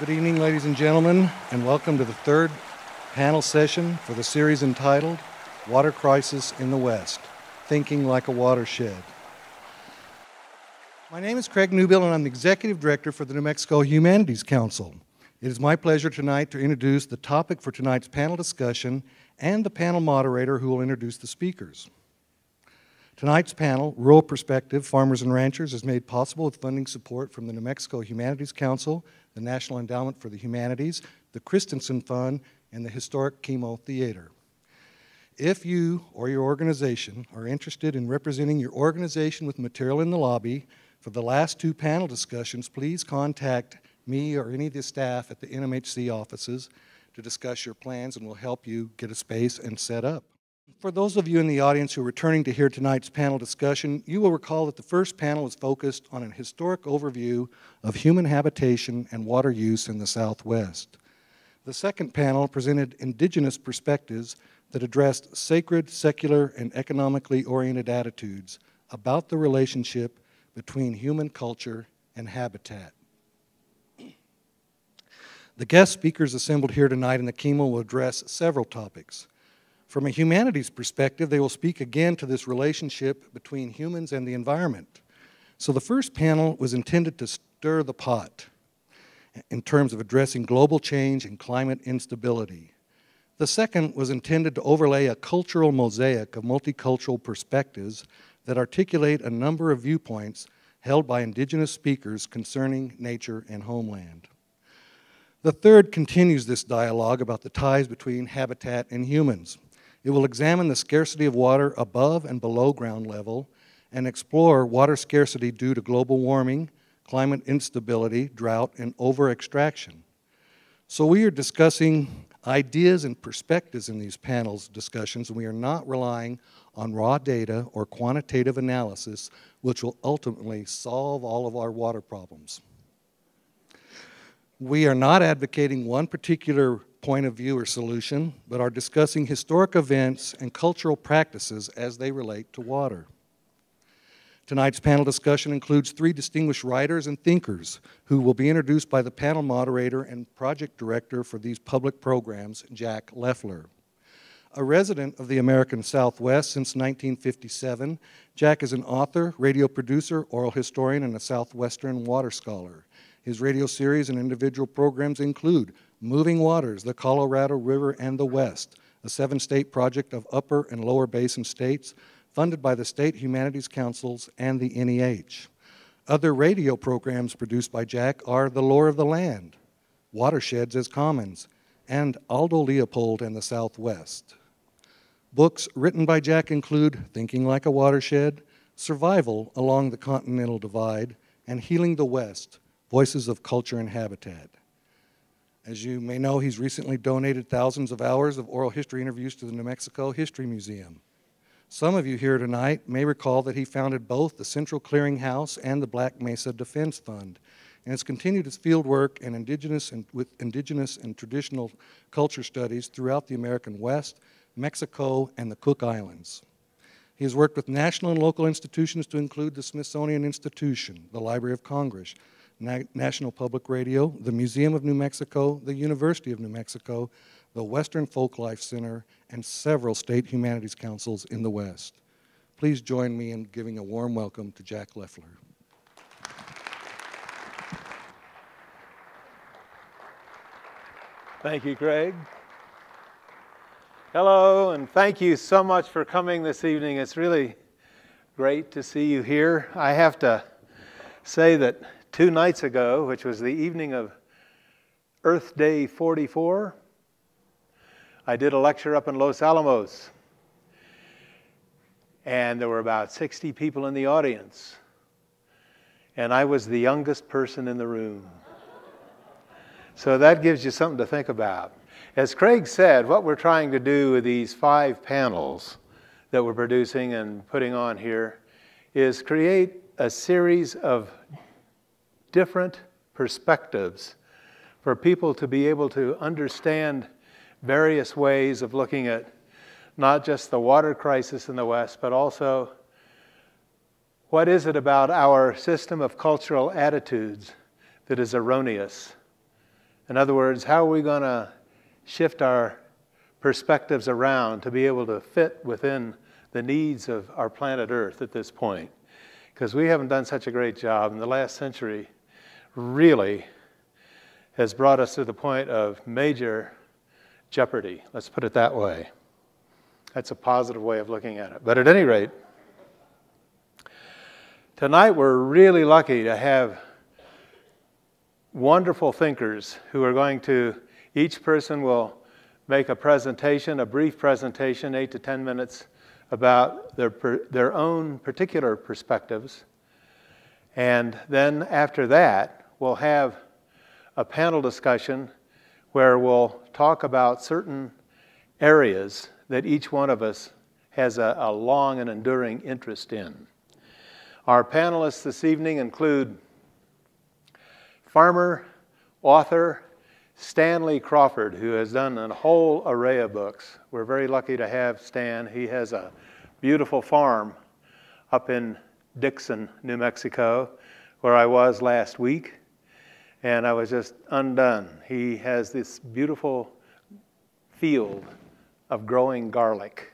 Good evening, ladies and gentlemen, and welcome to the third panel session for the series entitled Water Crisis in the West Thinking Like a Watershed. My name is Craig Newbill, and I'm the Executive Director for the New Mexico Humanities Council. It is my pleasure tonight to introduce the topic for tonight's panel discussion and the panel moderator who will introduce the speakers. Tonight's panel, Rural Perspective Farmers and Ranchers, is made possible with funding support from the New Mexico Humanities Council, the National Endowment for the Humanities, the Christensen Fund, and the Historic KiMo Theater. If you or your organization are interested in representing your organization with material in the lobby, for the last two panel discussions, please contact me or any of the staff at the NMHC offices to discuss your plans and we'll help you get a space and set up. For those of you in the audience who are returning to hear tonight's panel discussion, you will recall that the first panel was focused on an historic overview of human habitation and water use in the Southwest. The second panel presented indigenous perspectives that addressed sacred, secular, and economically oriented attitudes about the relationship between human culture and habitat. The guest speakers assembled here tonight in the KiMo will address several topics. From a humanities perspective, they will speak again to this relationship between humans and the environment. So the first panel was intended to stir the pot in terms of addressing global change and climate instability. The second was intended to overlay a cultural mosaic of multicultural perspectives that articulate a number of viewpoints held by indigenous speakers concerning nature and homeland. The third continues this dialogue about the ties between habitat and humans. It will examine the scarcity of water above and below ground level and explore water scarcity due to global warming, climate instability, drought, and over extraction. So, we are discussing ideas and perspectives in these panels discussions, and we are not relying on raw data or quantitative analysis, which will ultimately solve all of our water problems. We are not advocating one particular point of view or solution, but are discussing historic events and cultural practices as they relate to water. Tonight's panel discussion includes three distinguished writers and thinkers who will be introduced by the panel moderator and project director for these public programs, Jack Loeffler. A resident of the American Southwest since 1957, Jack is an author, radio producer, oral historian, and a Southwestern water scholar. His radio series and individual programs include Moving Waters, the Colorado River and the West, a seven state project of upper and lower basin states funded by the State Humanities Councils and the NEH. Other radio programs produced by Jack are The Lore of the Land, Watersheds as Commons, and Aldo Leopold and the Southwest. Books written by Jack include Thinking Like a Watershed, Survival Along the Continental Divide, and Healing the West Voices of Culture and Habitat. As you may know, he's recently donated thousands of hours of oral history interviews to the New Mexico History Museum. Some of you here tonight may recall that he founded both the Central Clearinghouse and the Black Mesa Defense Fund, and has continued his field work in indigenous and, with indigenous and traditional culture studies throughout the American West Mexico, and the Cook Islands. He has worked with national and local institutions to include the Smithsonian Institution, the Library of Congress, Na National Public Radio, the Museum of New Mexico, the University of New Mexico, the Western Folklife Center, and several state humanities councils in the West. Please join me in giving a warm welcome to Jack Loeffler. Thank you, Craig. Hello, and thank you so much for coming this evening. It's really great to see you here. I have to say that two nights ago, which was the evening of Earth Day 44, I did a lecture up in Los Alamos. And there were about 60 people in the audience. And I was the youngest person in the room. So that gives you something to think about. As Craig said, what we're trying to do with these five panels that we're producing and putting on here is create a series of different perspectives for people to be able to understand various ways of looking at not just the water crisis in the West, but also what is it about our system of cultural attitudes that is erroneous In other words, how are we going to shift our perspectives around to be able to fit within the needs of our planet Earth at this point? Because we haven't done such a great job in the last century, really has brought us to the point of major jeopardy. Let's put it that way. That's a positive way of looking at it. But at any rate, tonight we're really lucky to have wonderful thinkers who are going to, each person will make a presentation, a brief presentation, eight to 10 minutes, about their, their own particular perspectives. And then after that, we'll have a panel discussion where we'll talk about certain areas that each one of us has a, a long and enduring interest in. Our panelists this evening include farmer, author, Stanley Crawford, who has done a whole array of books. We're very lucky to have Stan. He has a beautiful farm up in Dixon, New Mexico, where I was last week, and I was just undone. He has this beautiful field of growing garlic,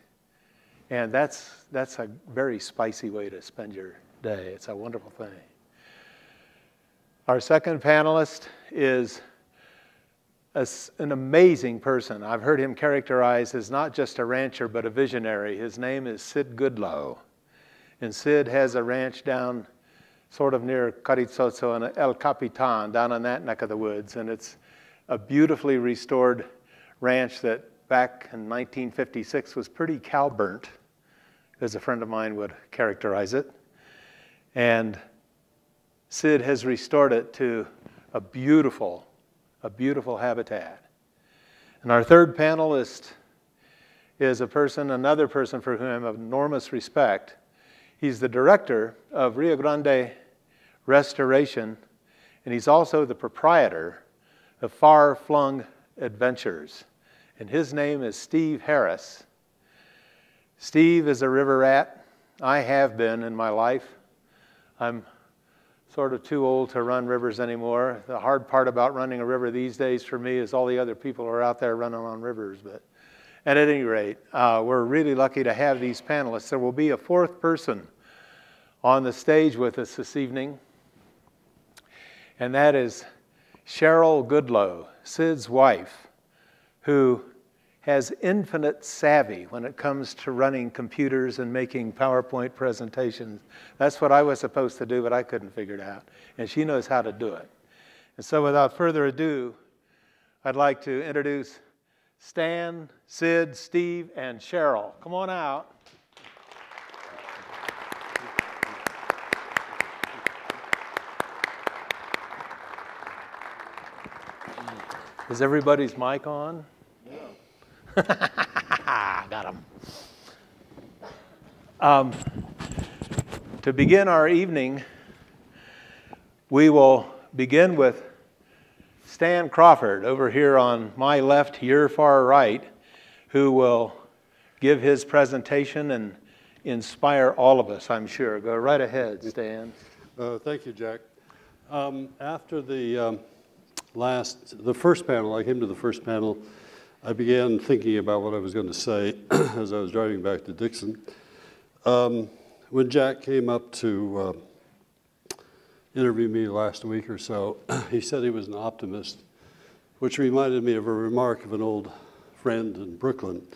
and that's, that's a very spicy way to spend your day. It's a wonderful thing. Our second panelist is a, an amazing person. I've heard him characterized as not just a rancher, but a visionary. His name is Sid Goodloe. And Sid has a ranch down sort of near Carrizozo and El Capitan, down in that neck of the woods. And it's a beautifully restored ranch that back in 1956 was pretty cow burnt, as a friend of mine would characterize it. And Sid has restored it to a beautiful, a beautiful habitat. And our third panelist is a person, another person for whom I have enormous respect. He's the director of Rio Grande Restoration, and he's also the proprietor of Far Flung Adventures. And his name is Steve Harris. Steve is a river rat. I have been in my life. I'm sort of too old to run rivers anymore. The hard part about running a river these days for me is all the other people are out there running on rivers. But at any rate, uh, we're really lucky to have these panelists. There will be a fourth person on the stage with us this evening, and that is Cheryl Goodloe, Sid's wife, who has infinite savvy when it comes to running computers and making PowerPoint presentations. That's what I was supposed to do, but I couldn't figure it out. And she knows how to do it. And so, without further ado, I'd like to introduce Stan, Sid, Steve, and Cheryl. Come on out. Is everybody's mic on? Yeah. Got him. Um, to begin our evening, we will begin with Stan Crawford over here on my left, your far right, who will give his presentation and inspire all of us, I'm sure. Go right ahead, Stan. Uh, thank you, Jack. Um, after the um, last, the first panel, I came to the first panel I began thinking about what I was going to say as I was driving back to Dixon. Um, when Jack came up to uh, interview me last week or so, he said he was an optimist, which reminded me of a remark of an old friend in Brooklyn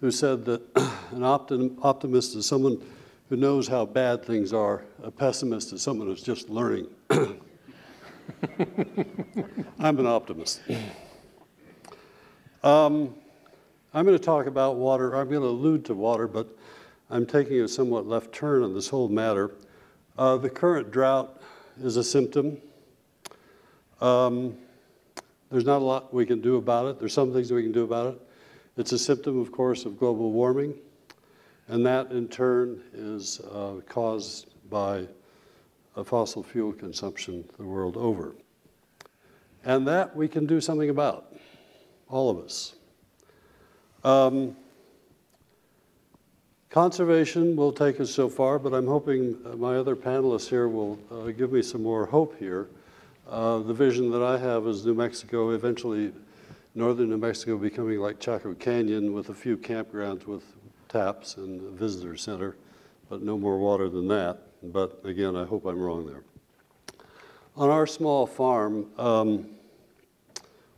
who said that an optim optimist is someone who knows how bad things are, a pessimist is someone who's just learning. I'm an optimist. Um, I'm going to talk about water. I'm going to allude to water, but I'm taking a somewhat left turn on this whole matter. Uh, the current drought is a symptom. Um, there's not a lot we can do about it. There's some things we can do about it. It's a symptom, of course, of global warming, and that in turn is uh, caused by fossil fuel consumption the world over. And that we can do something about all of us. Um, conservation will take us so far, but I'm hoping my other panelists here will uh, give me some more hope here Uh, the vision that I have is New Mexico, eventually northern New Mexico becoming like Chaco Canyon with a few campgrounds with taps and a visitor center, but no more water than that. But again, I hope I'm wrong there. On our small farm, um,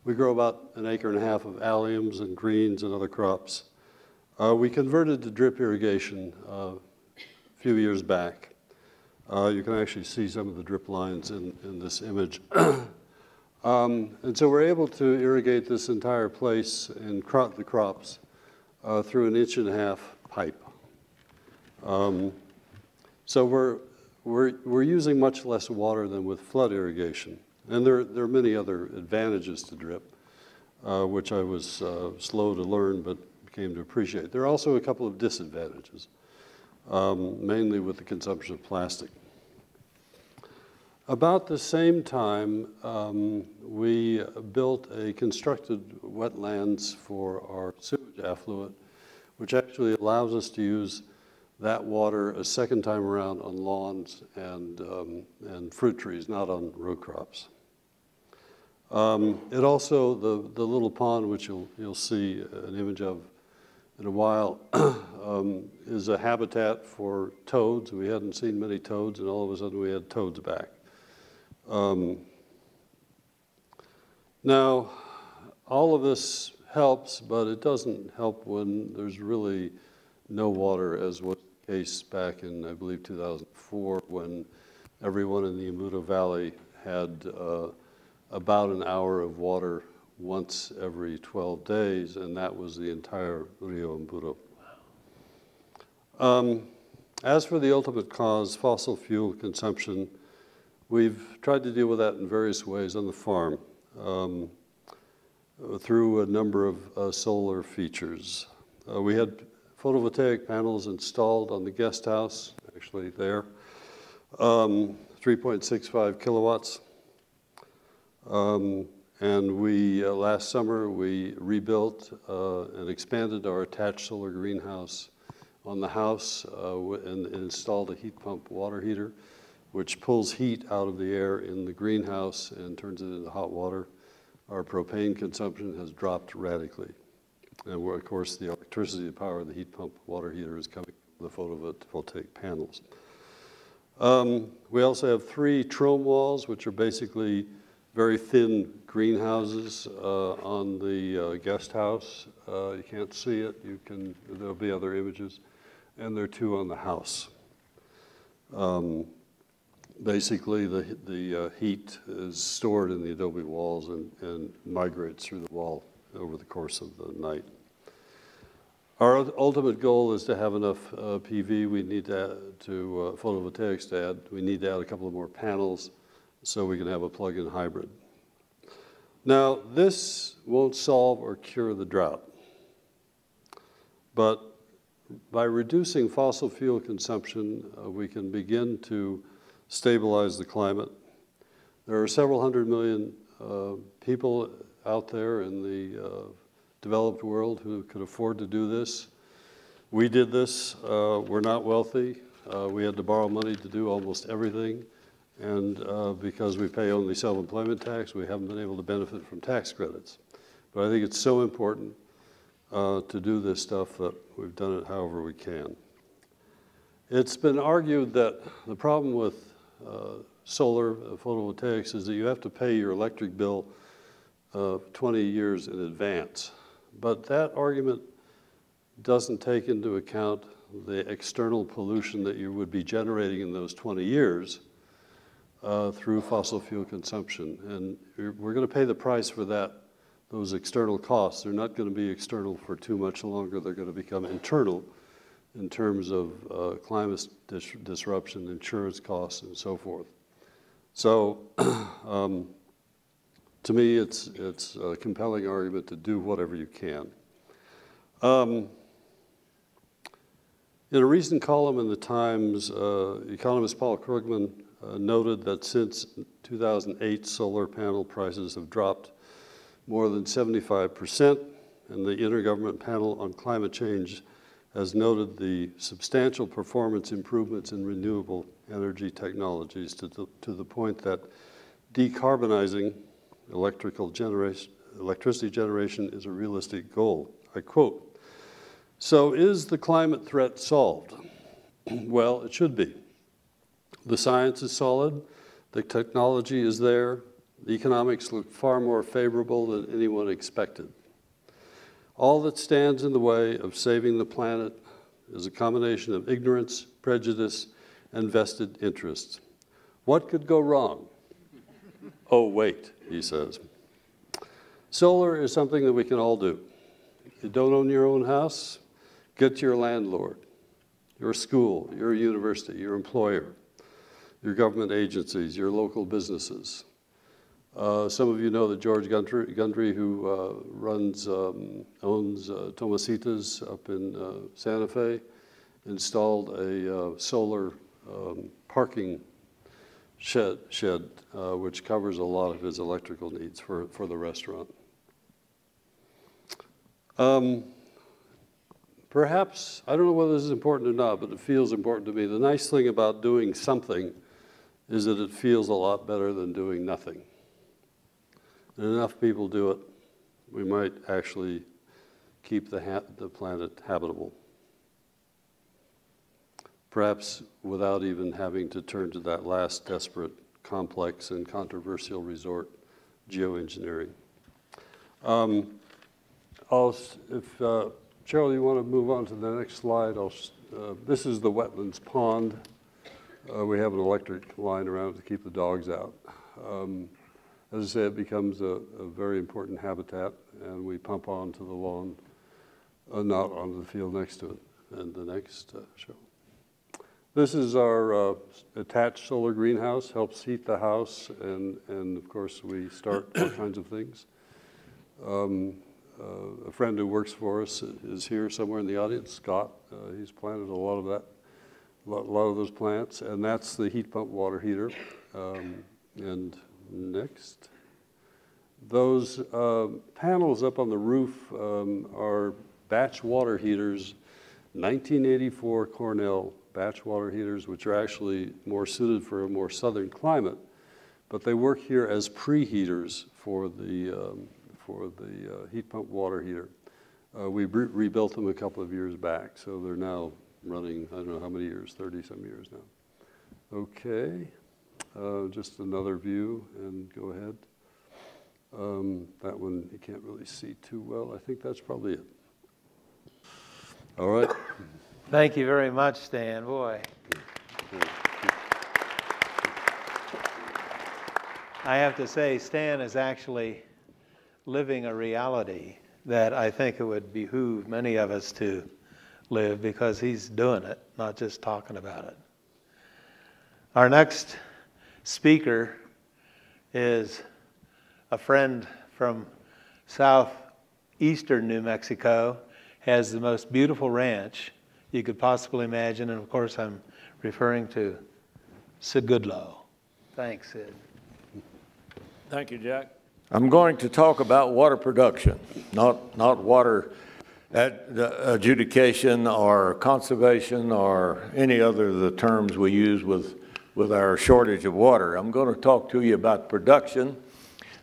we grow about an acre and a half of alliums and greens and other crops. Uh, we converted to drip irrigation uh, a few years back. Uh, you can actually see some of the drip lines in, in this image. um, and so we're able to irrigate this entire place and crop the crops uh, through an inch and a half pipe. Um, so we're, we're, we're using much less water than with flood irrigation. And there, there are many other advantages to drip, uh, which I was uh, slow to learn but came to appreciate. There are also a couple of disadvantages, um, mainly with the consumption of plastic. About the same time, um, we built a constructed wetlands for our sewage affluent, which actually allows us to use that water a second time around on lawns and, um, and fruit trees, not on row crops. Um, it also, the, the little pond, which you'll, you'll see an image of in a while, um, is a habitat for toads. We hadn't seen many toads, and all of a sudden we had toads back. Um, now, all of this helps, but it doesn't help when there's really no water, as was the case back in, I believe, 2004, when everyone in the Embudo Valley had uh, about an hour of water once every 12 days, and that was the entire Rio. Um, as for the ultimate cause, fossil fuel consumption, we've tried to deal with that in various ways on the farm um, through a number of uh, solar features. Uh, we had photovoltaic panels installed on the guest house, actually there, um, 3.65 kilowatts. Um, and we, uh, last summer, we rebuilt uh, and expanded our attached solar greenhouse on the house uh, and, and, installed a heat pump water heater, which pulls heat out of the air in the greenhouse and turns it into hot water. Our propane consumption has dropped radically. And of course, the electricity to power the heat pump water heater is coming from the photovoltaic panels. Um, we also have three Trombe walls, which are basically very thin greenhouses uh, on the uh, guest house. Uh, you can't see it. You can. There'll be other images, and there are two on the house. Um, basically, the the heat is stored in the adobe walls and, and migrates through the wall over the course of the night. Our ultimate goal is to have enough uh, PV. We need to, add, to uh, photovoltaics to add. We need to add a couple of more panels so we can have a plug-in hybrid. Now, this won't solve or cure the drought, but by reducing fossil fuel consumption, uh, we can begin to stabilize the climate. There are several hundred million uh, people out there in the uh, developed world who could afford to do this. We did this. Uh, we're not wealthy. Uh, we had to borrow money to do almost everything. And uh, because we pay only self-employment tax, we haven't been able to benefit from tax credits. But I think it's so important uh, to do this stuff that we've done it however we can. It's been argued that the problem with uh, solar photovoltaics is that you have to pay your electric bill uh, 20 years in advance. But that argument doesn't take into account the external pollution that you would be generating in those 20 years uh, through fossil fuel consumption. And we're going to pay the price for that, those external costs. They're not going to be external for too much longer. They're going to become internal in terms of uh, climate dis disruption, insurance costs, and so forth. So um, to me, it's, it's a compelling argument to do whatever you can. Um, in a recent column in the Times, uh, economist Paul Krugman uh, noted that since 2008, solar panel prices have dropped more than 75%, and the Intergovernment Panel on Climate Change has noted the substantial performance improvements in renewable energy technologies to the, to the point that decarbonizing electrical generation, electricity generation is a realistic goal. I quote, so is the climate threat solved? well, it should be. The science is solid, the technology is there, the economics look far more favorable than anyone expected. All that stands in the way of saving the planet is a combination of ignorance, prejudice, and vested interests. What could go wrong? oh, wait, he says. Solar is something that we can all do. You don't own your own house, get to your landlord, your school, your university, your employer, your government agencies, your local businesses. Uh, some of you know that George Gundry, Gundry who uh, runs, um, owns uh, Tomasitas up in uh, Santa Fe, installed a uh, solar um, parking shed, shed uh, which covers a lot of his electrical needs for, for the restaurant. Um, perhaps, I don't know whether this is important or not, but it feels important to me. The nice thing about doing something is that it feels a lot better than doing nothing and enough people do it, we might actually keep the, the planet habitable. Perhaps without even having to turn to that last desperate, complex, and controversial resort, geoengineering. Um, I'll, if uh, Cheryl, you want to move on to the next slide, uh, this is the wetlands pond. Uh, we have an electric line around it to keep the dogs out. Um, as I say, it becomes a, a very important habitat, and we pump onto the lawn, uh, not onto the field next to it. And the next uh, show. This is our uh, attached solar greenhouse, helps heat the house, and, and of course we start all kinds of things. Um, uh, a friend who works for us is here somewhere in the audience, Scott. Uh, he's planted a lot of that, a lot, of those plants, and that's the heat pump water heater. Um, and Next. Those uh, panels up on the roof um, are batch water heaters, 1984 Cornell batch water heaters, which are actually more suited for a more southern climate, but they work here as preheaters for the, um, for the uh, heat pump water heater. Uh, we re rebuilt them a couple of years back, so they're now running, I don't know how many years, 30 some years now. Okay. Uh, just another view, and go ahead. Um, that one you can't really see too well. I think that's probably it. All right. Thank you very much, Stan. Boy. I have to say, Stan is actually living a reality that I think it would behoove many of us to live because he's doing it, not just talking about it. Our next speaker is a friend from southeastern New Mexico, has the most beautiful ranch you could possibly imagine, and of course I'm referring to Sid Goodloe. Thanks, Sid. Thank you, Jack. I'm going to talk about water production, not, not water adjudication or conservation or any other of the terms we use with with our shortage of water. I'm going to talk to you about production,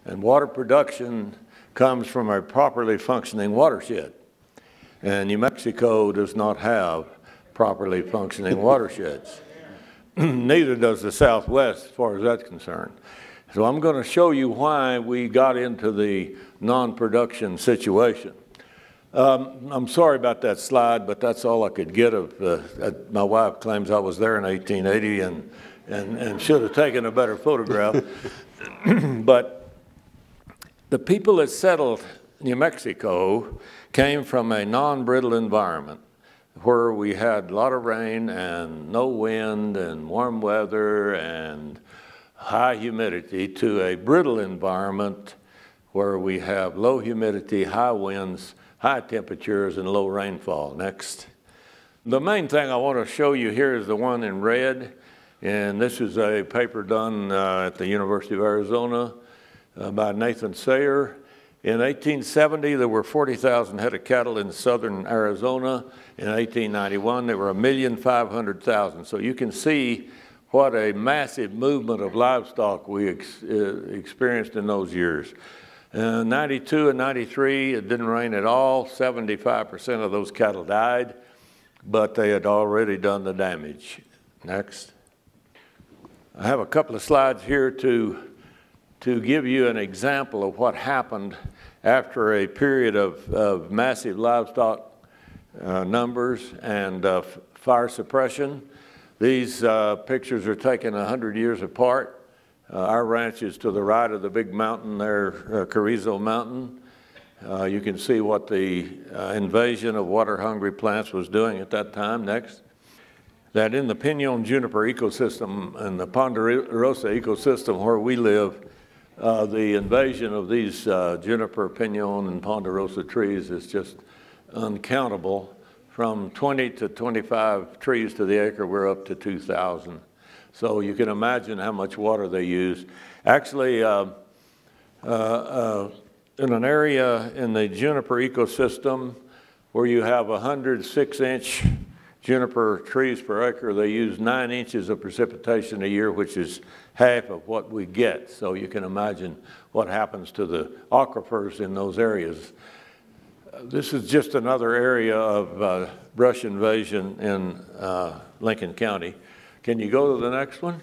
and water production comes from a properly functioning watershed. And New Mexico does not have properly functioning watersheds. Neither does the Southwest, as far as that's concerned. So I'm going to show you why we got into the non-production situation. Um, I'm sorry about that slide, but that's all I could get of. Uh, my wife claims I was there in 1880, and and, and should have taken a better photograph. but the people that settled New Mexico came from a non-brittle environment where we had a lot of rain and no wind and warm weather and high humidity to a brittle environment where we have low humidity, high winds, high temperatures, and low rainfall. Next. The main thing I want to show you here is the one in red. And this is a paper done uh, at the University of Arizona uh, by Nathan Sayre. In 1870, there were 40,000 head of cattle in southern Arizona. In 1891, there were 1,500,000. So you can see what a massive movement of livestock we ex uh, experienced in those years. Uh, 92 and 93, it didn't rain at all. 75% of those cattle died, but they had already done the damage. Next. I have a couple of slides here to, to give you an example of what happened after a period of, of massive livestock uh, numbers and uh, fire suppression. These uh, pictures are taken 100 years apart. Uh, our ranch is to the right of the big mountain there, uh, Carrizo Mountain. Uh, you can see what the uh, invasion of water-hungry plants was doing at that time. Next. That in the pinon juniper ecosystem and the ponderosa ecosystem where we live, uh, the invasion of these uh, juniper, pinon, and ponderosa trees is just uncountable. From 20 to 25 trees to the acre, we're up to 2,000. So you can imagine how much water they use. Actually, uh, uh, uh, in an area in the juniper ecosystem where you have 106 inch juniper trees per acre, they use nine inches of precipitation a year, which is half of what we get. So you can imagine what happens to the aquifers in those areas. This is just another area of uh, brush invasion in uh, Lincoln County. Can you go to the next one?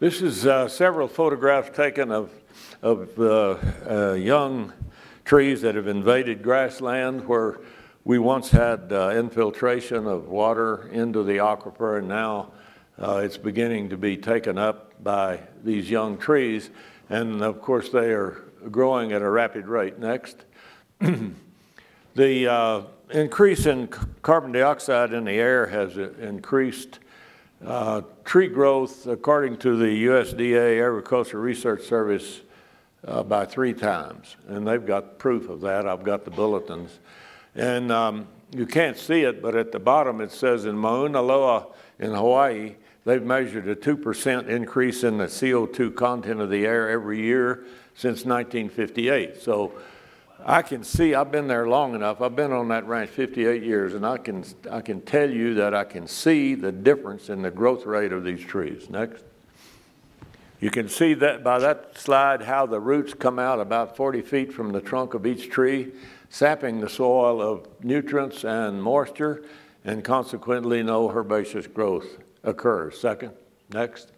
This is uh, several photographs taken of, of uh, uh, young trees that have invaded grassland where we once had uh, infiltration of water into the aquifer and now uh, it's beginning to be taken up by these young trees. And of course, they are growing at a rapid rate. Next. the uh, increase in carbon dioxide in the air has increased uh, tree growth, according to the USDA Agriculture Research Service, uh, by three times. And they've got proof of that. I've got the bulletins. And um, you can't see it, but at the bottom it says in Mauna Loa in Hawaii, they've measured a 2% increase in the CO2 content of the air every year since 1958. So I can see, I've been there long enough, I've been on that ranch 58 years, and I can, I can tell you that I can see the difference in the growth rate of these trees. Next. You can see that by that slide how the roots come out about 40 feet from the trunk of each tree, sapping the soil of nutrients and moisture, and consequently no herbaceous growth occurs. Second, next.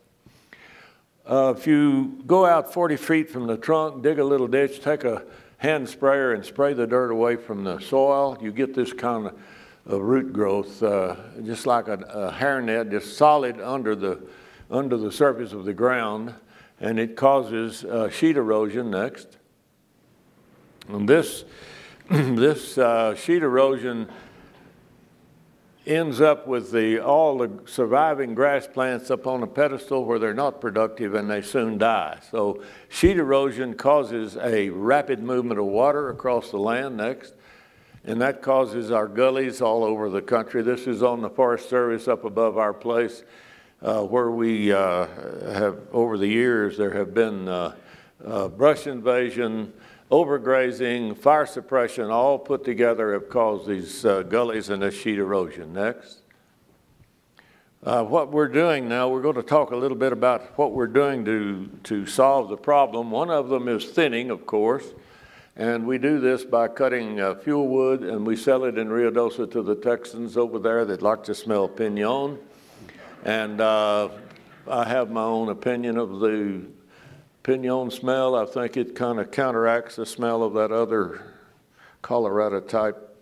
Uh, if you go out 40 feet from the trunk, dig a little ditch, take a hand sprayer and spray the dirt away from the soil, you get this kind of, root growth, uh, just like a, a hairnet, just solid under the, under the surface of the ground, and it causes uh, sheet erosion next. And this, this uh, sheet erosion ends up with the, all the surviving grass plants up on a pedestal where they're not productive and they soon die. So sheet erosion causes a rapid movement of water across the land next, and that causes our gullies all over the country. This is on the Forest Service up above our place uh, where we uh, have, over the years, there have been uh, uh brush invasion, overgrazing, fire suppression, all put together have caused these uh, gullies and this sheet erosion. Next. Uh, what we're doing now, we're going to talk a little bit about what we're doing to, to solve the problem. One of them is thinning, of course, and we do this by cutting uh, fuel wood and we sell it in Ruidoso to the Texans over there that like to smell pinon. And uh, I have my own opinion of the pinon smell, I think it kind of counteracts the smell of that other Colorado type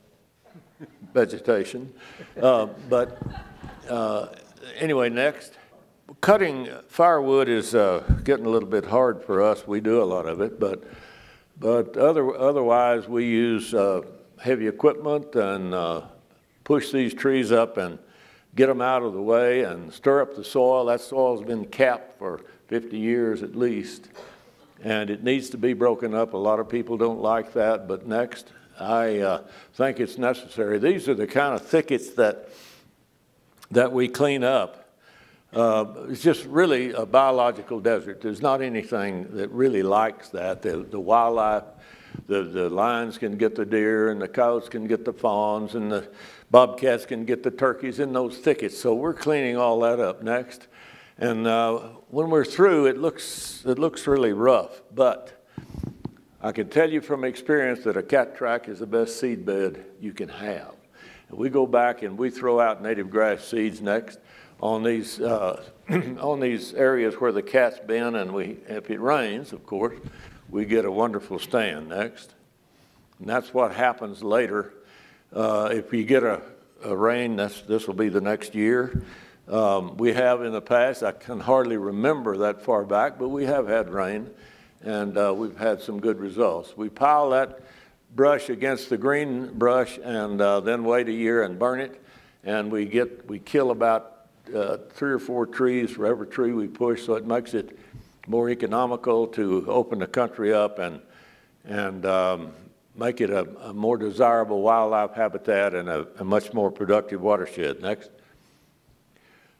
vegetation. Uh, but uh, anyway, next. Cutting firewood is uh, getting a little bit hard for us. We do a lot of it, but but other, otherwise we use uh, heavy equipment and uh, push these trees up and get them out of the way and stir up the soil. That soil's been capped for 50 years at least, and it needs to be broken up. A lot of people don't like that, but next, I uh, think it's necessary. These are the kind of thickets that, that we clean up. Uh, it's just really a biological desert. There's not anything that really likes that. The, the wildlife, the, the lions can get the deer, and the cows can get the fawns, and the bobcats can get the turkeys in those thickets. So we're cleaning all that up next. And uh, when we're through, it looks, it looks really rough, but I can tell you from experience that a cat track is the best seed bed you can have. And we go back and we throw out native grass seeds next on these, uh, on these areas where the cat's been, and we, if it rains, of course, we get a wonderful stand next. And that's what happens later. Uh, if you get a, a rain, this will be the next year. Um, we have in the past, I can hardly remember that far back, but we have had rain and uh, we've had some good results. We pile that brush against the green brush and uh, then wait a year and burn it. And we get, we kill about uh, three or four trees for every tree we push, so it makes it more economical to open the country up and, and um, make it a, a, more desirable wildlife habitat and a, a much more productive watershed. Next.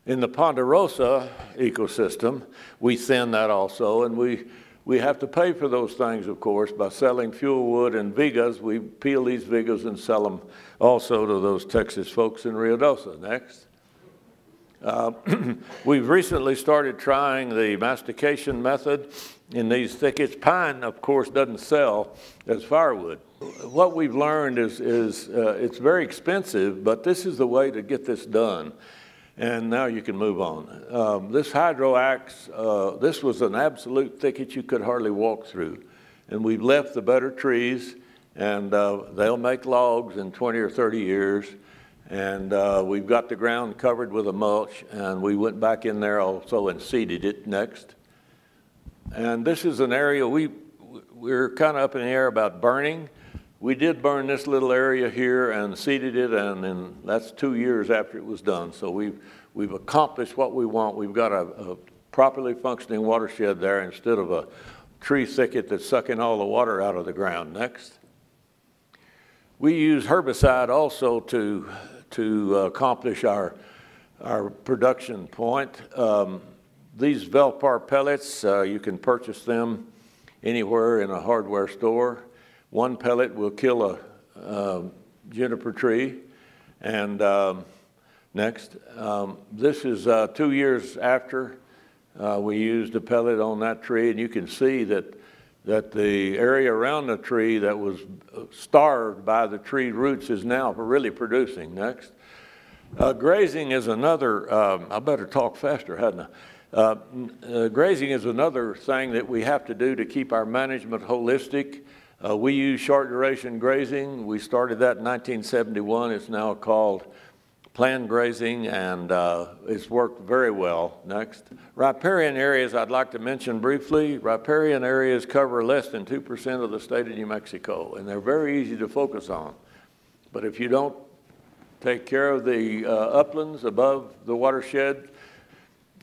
In the Ponderosa ecosystem, we thin that also, and we, we have to pay for those things, of course, by selling fuel wood and vigas. We peel these vigas and sell them also to those Texas folks in Ruidoso. Next. Uh, we've recently started trying the mastication method in these thickets. Pine, of course, doesn't sell as firewood. What we've learned is, is uh, it's very expensive, but this is the way to get this done. And now you can move on. Um, this hydroax, uh, this was an absolute thicket you could hardly walk through. And we've left the better trees, and uh, they'll make logs in 20 or 30 years. And uh, we've got the ground covered with a mulch, and we went back in there also and seeded it next. And this is an area we, we're kind of up in the air about burning. We did burn this little area here and seeded it, and then that's two years after it was done. So we've, we've accomplished what we want. We've got a, a properly functioning watershed there instead of a tree thicket that's sucking all the water out of the ground. Next. We use herbicide also to to accomplish our, our production point. Um, these Velpar pellets, uh, you can purchase them anywhere in a hardware store. One pellet will kill a, a juniper tree. And um, next, um, this is uh, two years after uh, we used a pellet on that tree, and you can see that that the area around the tree that was starved by the tree roots is now really producing. Next. Uh, grazing is another, um, I better talk faster, hadn't I? Uh, uh, grazing is another thing that we have to do to keep our management holistic. Uh, we use short duration grazing. We started that in 1971. It's now called planned grazing, and uh, it's worked very well. Next. Riparian areas I'd like to mention briefly. Riparian areas cover less than 2% of the state of New Mexico, and they're very easy to focus on. But if you don't take care of the uh, uplands above the watershed,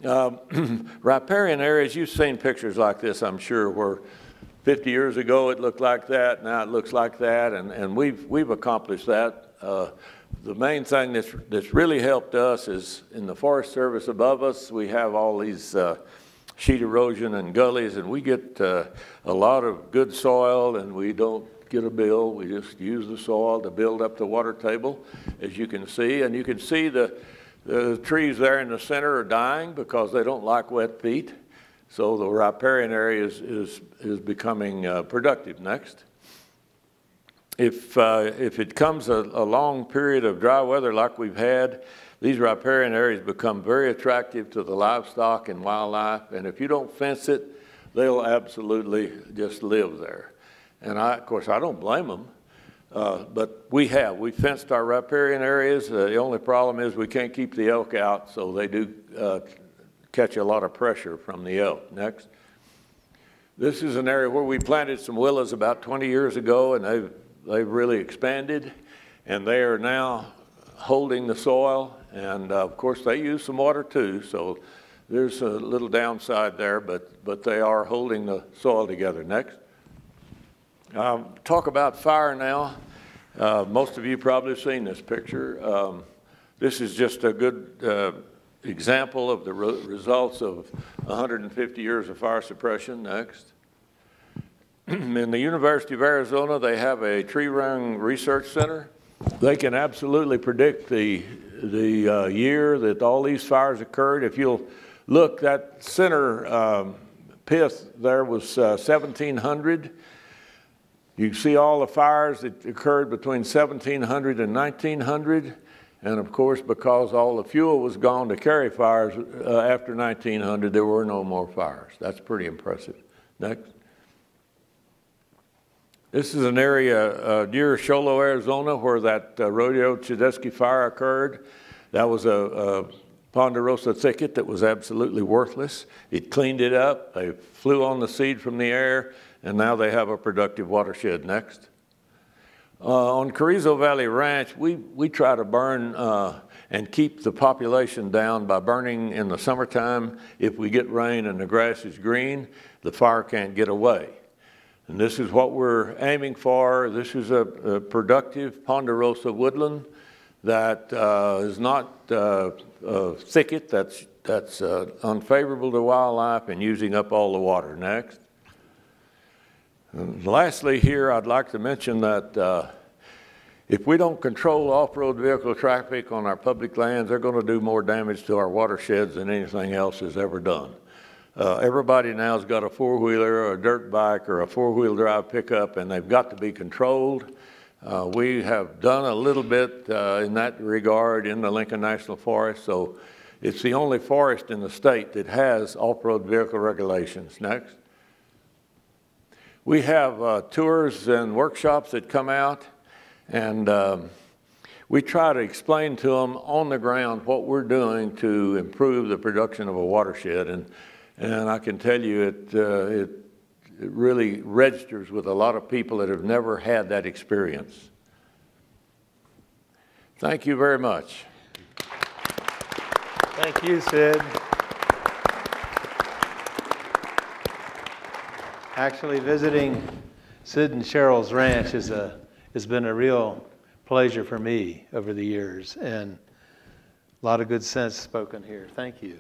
um, riparian areas, you've seen pictures like this, I'm sure, where 50 years ago it looked like that, now it looks like that, and, and we've, we've accomplished that. Uh, the main thing that's, that's really helped us is in the Forest Service above us, we have all these uh, sheet erosion and gullies, and we get uh, a lot of good soil, and we don't get a bill. We just use the soil to build up the water table, as you can see. And you can see the, the trees there in the center are dying because they don't like wet peat. So the riparian area is, is, is becoming uh, productive next if, uh, if it comes a, a, long period of dry weather like we've had, these riparian areas become very attractive to the livestock and wildlife. And if you don't fence it, they'll absolutely just live there. And I, of course, I don't blame them. Uh, but we have. We fenced our riparian areas. Uh, the only problem is we can't keep the elk out, so they do uh, catch a lot of pressure from the elk. Next. This is an area where we planted some willows about 20 years ago, and they've they've really expanded and they are now holding the soil. And uh, of course, they use some water too, so there's a little downside there, but, but they are holding the soil together. Next. Um, talk about fire now. Uh, most of you probably have seen this picture. Um, this is just a good uh, example of the re results of 150 years of fire suppression. Next. in the University of Arizona, they have a tree ring research center. They can absolutely predict the, the uh, year that all these fires occurred. If you'll look, that center um, pith there was uh, 1700. You see all the fires that occurred between 1700 and 1900. And of course, because all the fuel was gone to carry fires uh, after 1900, there were no more fires. That's pretty impressive. Next. This is an area uh, near Show Low, Arizona, where that uh, Rodeo Chediski fire occurred. That was a, a ponderosa thicket that was absolutely worthless. It cleaned it up. They flew on the seed from the air, and now they have a productive watershed. Next. Uh, on Carrizo Valley Ranch, we, we try to burn uh, and keep the population down by burning in the summertime. If we get rain and the grass is green, the fire can't get away. And this is what we're aiming for. This is a, a productive ponderosa woodland that uh, is not uh, a thicket that's, that's uh, unfavorable to wildlife and using up all the water. Next. And lastly, here I'd like to mention that uh, if we don't control off-road vehicle traffic on our public lands, they're going to do more damage to our watersheds than anything else has ever done. Uh, everybody now has got a four-wheeler or a dirt bike or a four-wheel drive pickup, and they've got to be controlled. Uh, we have done a little bit uh, in that regard in the Lincoln National Forest, so it's the only forest in the state that has off-road vehicle regulations. Next. We have uh, tours and workshops that come out, and um, we try to explain to them on the ground what we're doing to improve the production of a watershed. And, and I can tell you it, uh, it, it really registers with a lot of people that have never had that experience. Thank you very much. Thank you, Sid. Actually, visiting Sid and Cheryl's ranch is a, has been a real pleasure for me over the years, and a lot of good sense spoken here. Thank you.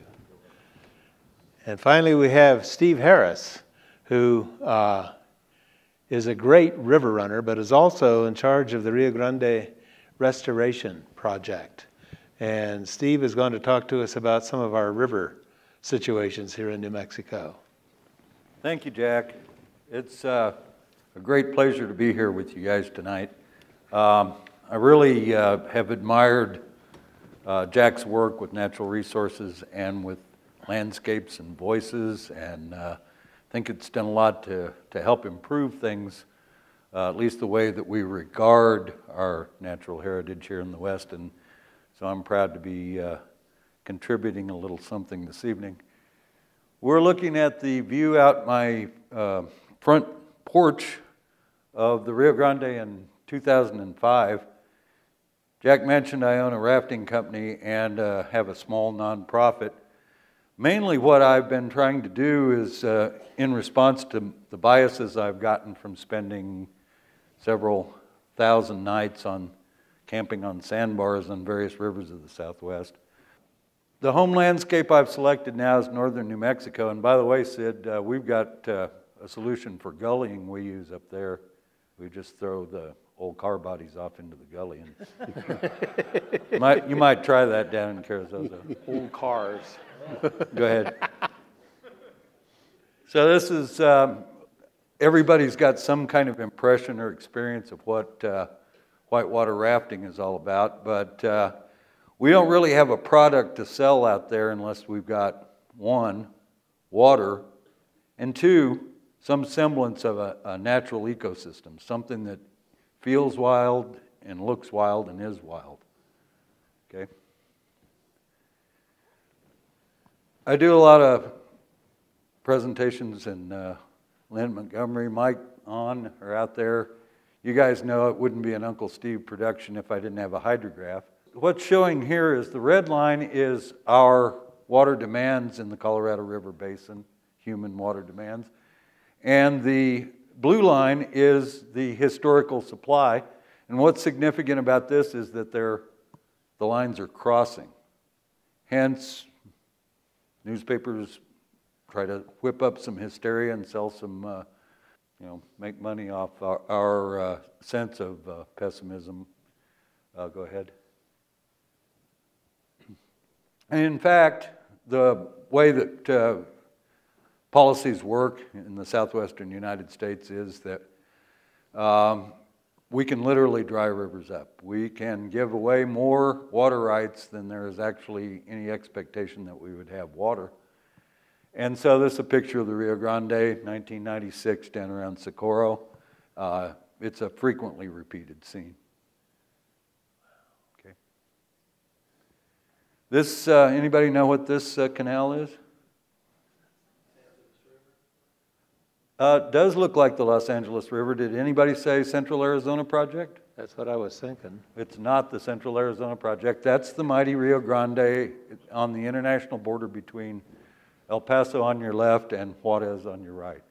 And finally, we have Steve Harris, who uh, is a great river runner, but is also in charge of the Rio Grande Restoration Project. And Steve is going to talk to us about some of our river situations here in New Mexico. Thank you, Jack. It's uh, a great pleasure to be here with you guys tonight. Um, I really uh, have admired uh, Jack's work with natural resources and with landscapes and voices, and uh, I think it's done a lot to, to help improve things, uh, at least the way that we regard our natural heritage here in the West. And so I'm proud to be uh, contributing a little something this evening. We're looking at the view out my uh, front porch of the Rio Grande in 2005. Jack mentioned I own a rafting company and uh, have a small nonprofit. Mainly, what I've been trying to do is, uh, in response to the biases I've gotten from spending several thousand nights on camping on sandbars on various rivers of the Southwest. The home landscape I've selected now is northern New Mexico. And by the way, Sid, uh, we've got uh, a solution for gullying we use up there. We just throw the old car bodies off into the gully. And you, might, you might try that down in Carrizozo. Old cars. Go ahead. So this is, um, everybody's got some kind of impression or experience of what uh, whitewater rafting is all about, but uh, we don't really have a product to sell out there unless we've got one, water, and two, some semblance of a, a natural ecosystem, something that feels wild and looks wild and is wild. Okay? I do a lot of presentations in uh, Lynn Montgomery, Mike on or out there. You guys know it wouldn't be an Uncle Steve production if I didn't have a hydrograph. What's showing here is the red line is our water demands in the Colorado River Basin, human water demands. And the blue line is the historical supply. And what's significant about this is that they're, the lines are crossing. Hence, newspapers try to whip up some hysteria and sell some, uh, you know, make money off our, our uh, sense of uh, pessimism. Uh, go ahead. And in fact, the way that uh, policies work in the southwestern United States is that um, we can literally dry rivers up. We can give away more water rights than there is actually any expectation that we would have water. And so this is a picture of the Rio Grande, 1996, down around Socorro. Uh, it's a frequently repeated scene. This, uh, anybody know what this uh, canal is? Uh, does look like the Los Angeles River. Did anybody say Central Arizona Project? That's what I was thinking. It's not the Central Arizona Project. That's the mighty Rio Grande on the international border between El Paso on your left and Juarez on your right.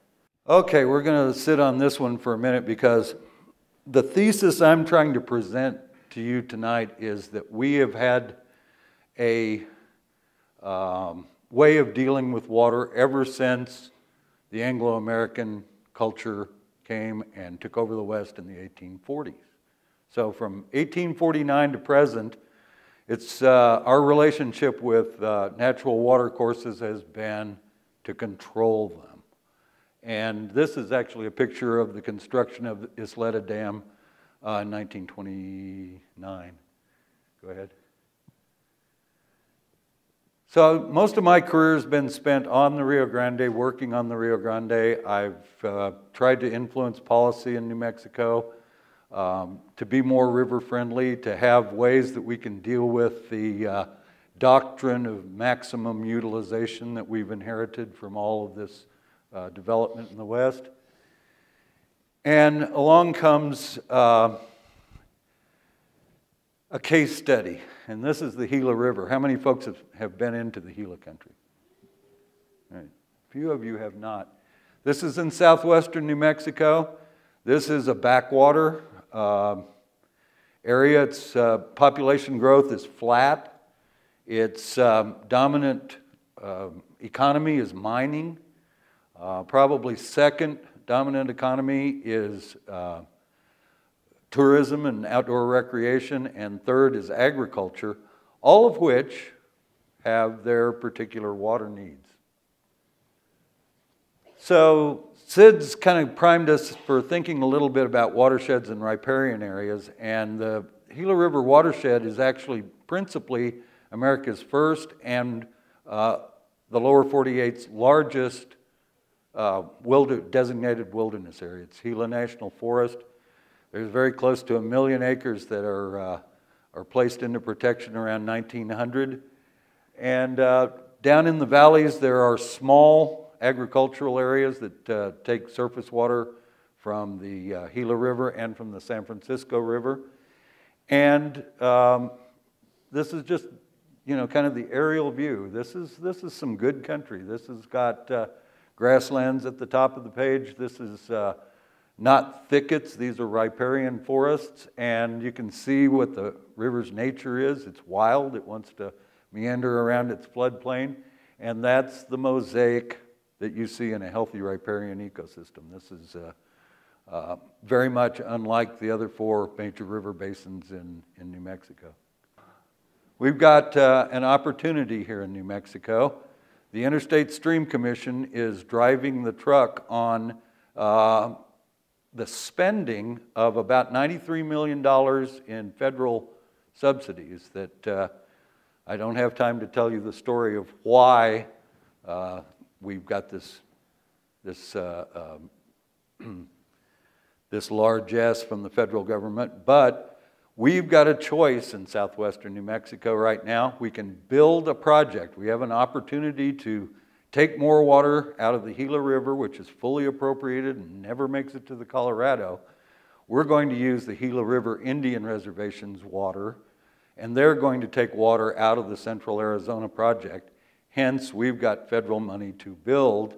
Okay, we're going to sit on this one for a minute because the thesis I'm trying to present to you tonight is that we have had a um, way of dealing with water ever since the Anglo American culture came and took over the West in the 1840s. So from 1849 to present, it's uh, our relationship with uh, natural water courses has been to control them. And this is actually a picture of the construction of Isleta Dam uh, in 1929. Go ahead. So most of my career has been spent on the Rio Grande, working on the Rio Grande. I've uh, tried to influence policy in New Mexico um, to be more river friendly, to have ways that we can deal with the uh, doctrine of maximum utilization that we've inherited from all of this uh, development in the West. And along comes uh, a case study, and this is the Gila River. How many folks have, have been into the Gila country? Right. A few of you have not. This is in southwestern New Mexico. This is a backwater uh, area. Its uh, population growth is flat. Its um, dominant uh, economy is mining. Uh, probably second dominant economy is uh, tourism and outdoor recreation, and third is agriculture, all of which have their particular water needs. So Sid's kind of primed us for thinking a little bit about watersheds and riparian areas, and the Gila River watershed is actually principally America's first and uh, the lower 48's largest uh, wilder, designated wilderness area. It's Gila National Forest. There's very close to a million acres that are, uh, are placed into protection around 1900. And uh, down in the valleys, there are small agricultural areas that uh, take surface water from the uh, Gila River and from the San Francisco River. And um, this is just, you know, kind of the aerial view. This is, this is some good country. This has got uh, grasslands at the top of the page. This is uh, not thickets, these are riparian forests, and you can see what the river's nature is. It's wild, it wants to meander around its floodplain, and that's the mosaic that you see in a healthy riparian ecosystem. This is uh, uh, very much unlike the other four major river basins in, in New Mexico. We've got uh, an opportunity here in New Mexico. The Interstate Stream Commission is driving the truck on uh, the spending of about $93 million in federal subsidies that uh, I don't have time to tell you the story of why uh, we've got this, this, uh, um, this largesse from the federal government, but we've got a choice in southwestern New Mexico right now. We can build a project. We have an opportunity to take more water out of the Gila River, which is fully appropriated and never makes it to the Colorado. We're going to use the Gila River Indian Reservation's water, and they're going to take water out of the Central Arizona project. Hence, we've got federal money to build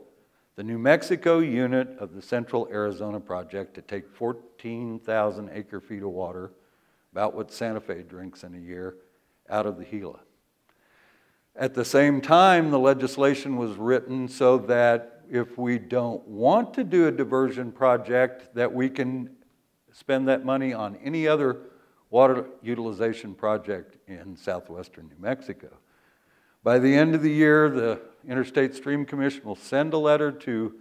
the New Mexico unit of the Central Arizona project to take 14,000 acre feet of water, about what Santa Fe drinks in a year, out of the Gila. At the same time, the legislation was written so that if we don't want to do a diversion project, that we can spend that money on any other water utilization project in southwestern New Mexico. By the end of the year, the Interstate Stream Commission will send a letter to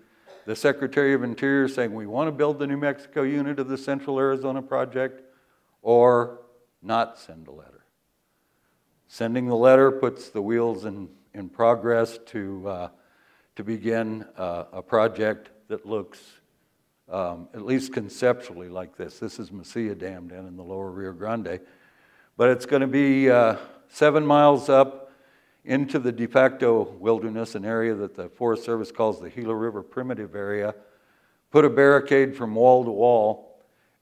the Secretary of Interior saying we want to build the New Mexico unit of the Central Arizona project or not send a letter. Sending the letter puts the wheels in, in progress to, uh, to begin uh, a project that looks, um, at least conceptually, like this. This is Mesilla Dam down in the lower Rio Grande. But it's going to be uh, seven miles up into the de facto wilderness, an area that the Forest Service calls the Gila River Primitive Area, put a barricade from wall to wall,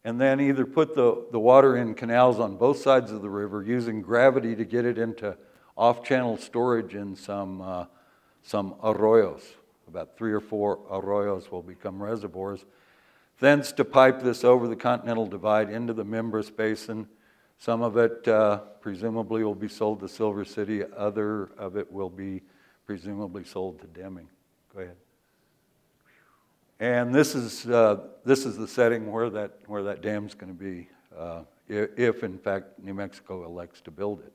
and then either put the, the water in canals on both sides of the river using gravity to get it into off-channel storage in some, uh, some arroyos. About three or four arroyos will become reservoirs. Thence to pipe this over the Continental Divide into the Mimbres Basin. Some of it uh, presumably will be sold to Silver City. Other of it will be presumably sold to Deming. Go ahead. And this is, uh, this is the setting where that, where that dam's going to be, uh, if, in fact New Mexico elects to build it.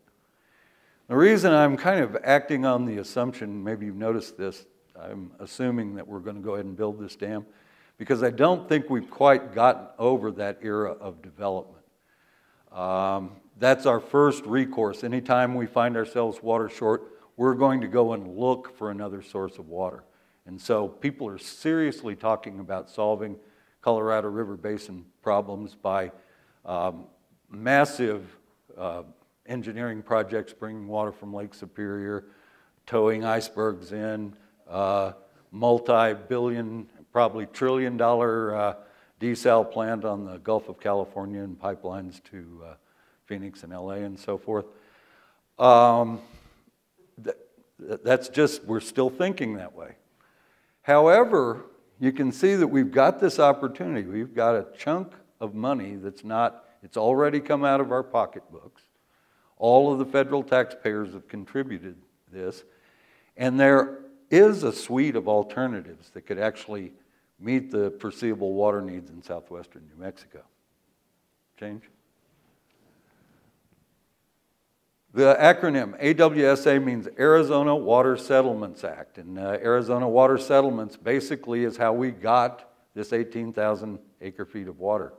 The reason I'm kind of acting on the assumption, maybe you've noticed this, I'm assuming that we're going to go ahead and build this dam, because I don't think we've quite gotten over that era of development. Um, that's our first recourse. Anytime we find ourselves water short, we're going to go and look for another source of water. And so people are seriously talking about solving Colorado River Basin problems by um, massive uh, engineering projects bringing water from Lake Superior, towing icebergs in, uh, multi-billion, probably trillion dollar uh, desal plant on the Gulf of California and pipelines to uh, Phoenix and LA and so forth. Um, th that's just, we're still thinking that way. However, you can see that we've got this opportunity. We've got a chunk of money that's not, it's already come out of our pocketbooks. All of the federal taxpayers have contributed this. And there is a suite of alternatives that could actually meet the foreseeable water needs in southwestern New Mexico. Change? The acronym AWSA means Arizona Water Settlements Act. And uh, Arizona Water Settlements basically is how we got this 18,000 acre feet of water,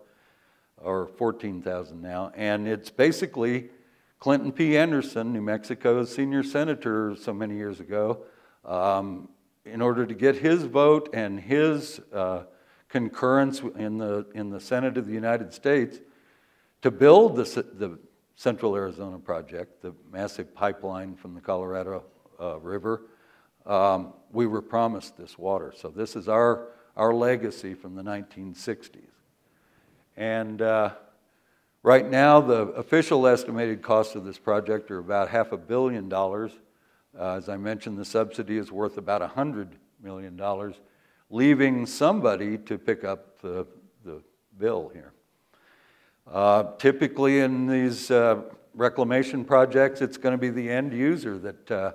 or 14,000 now. And it's basically Clinton P. Anderson, New Mexico's senior senator so many years ago, um, in order to get his vote and his uh, concurrence in the, in the Senate of the United States to build the, the Central Arizona Project, the massive pipeline from the Colorado uh, River, um, we were promised this water. So this is our, our legacy from the 1960s. And uh, right now, the official estimated cost of this project are about half a billion dollars. Uh, as I mentioned, the subsidy is worth about $100 million, leaving somebody to pick up the, the bill here. Uh, typically in these uh, reclamation projects, it's going to be the end user that, uh,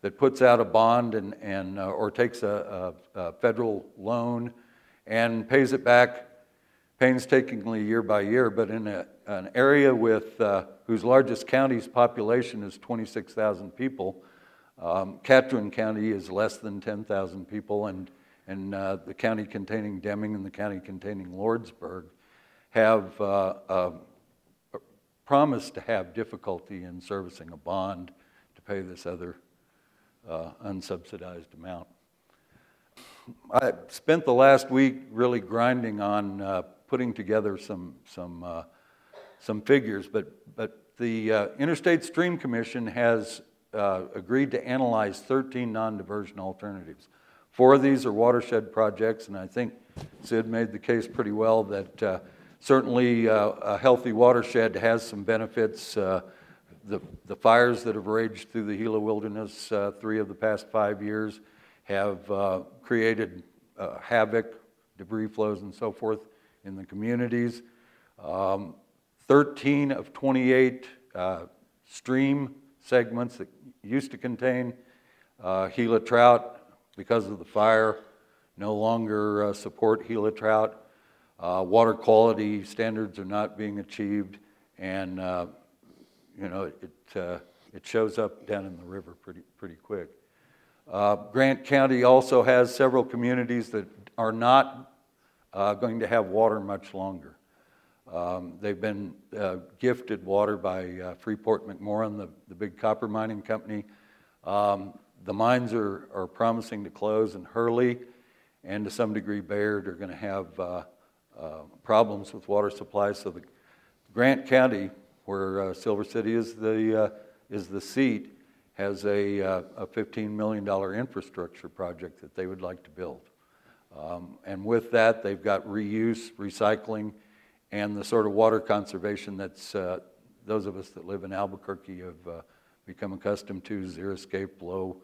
that puts out a bond and, and, uh, or takes a, a, a, federal loan and pays it back painstakingly year by year. But in a, an area with, uh, whose largest county's population is 26,000 people, um, Catron County is less than 10,000 people, and, and the county containing Deming and the county containing Lordsburg have uh, uh, promised to have difficulty in servicing a bond to pay this other uh, unsubsidized amount. I spent the last week really grinding on uh, putting together some, some, uh, some figures, but, but the uh, Interstate Stream Commission has agreed to analyze 13 non-diversion alternatives. Four of these are watershed projects, and I think Sid made the case pretty well that Certainly, uh, a healthy watershed has some benefits. Uh, the, the fires that have raged through the Gila Wilderness uh, three of the past five years have uh, created uh, havoc, debris flows, and so forth in the communities. Um, 13 of 28 uh, stream segments that used to contain Gila trout, because of the fire, no longer support Gila trout. Uh, water quality standards are not being achieved, and uh, you know it, uh, it shows up down in the river pretty, pretty quick. Uh, Grant County also has several communities that are not uh, going to have water much longer. Um, They've been uh, gifted water by uh, Freeport McMoran, the, the big copper mining company. Um, The mines are, are promising to close in Hurley, and to some degree Bayard are going to have uh, problems with water supplies. So the Grant County, where uh, Silver City is the, uh, is the seat, has a, uh, a $15 million infrastructure project that they would like to build. Um, And with that, they've got reuse, recycling, and the sort of water conservation that's, those of us that live in Albuquerque have become accustomed to, xeriscape flow,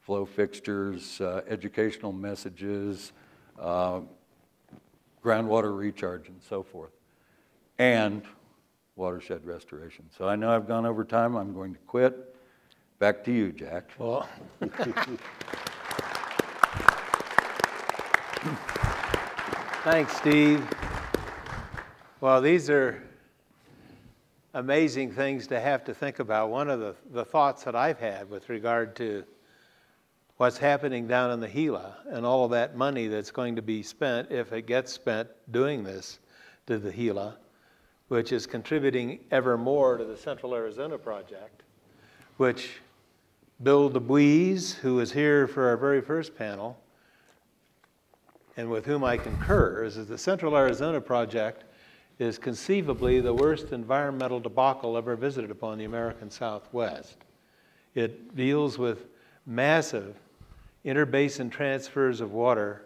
flow fixtures, uh, educational messages, uh, groundwater recharge, and so forth, and watershed restoration. So I know I've gone over time, I'm going to quit. Back to you, Jack. Well, thanks, Steve. Well, these are amazing things to have to think about. One of the, the thoughts that I've had with regard to what's happening down in the Gila and all of that money that's going to be spent, if it gets spent doing this to the Gila, which is contributing ever more to the Central Arizona Project, which Bill deBuys, who was here for our very first panel, and with whom I concur, is that the Central Arizona Project is conceivably the worst environmental debacle ever visited upon the American Southwest. It deals with massive interbasin transfers of water,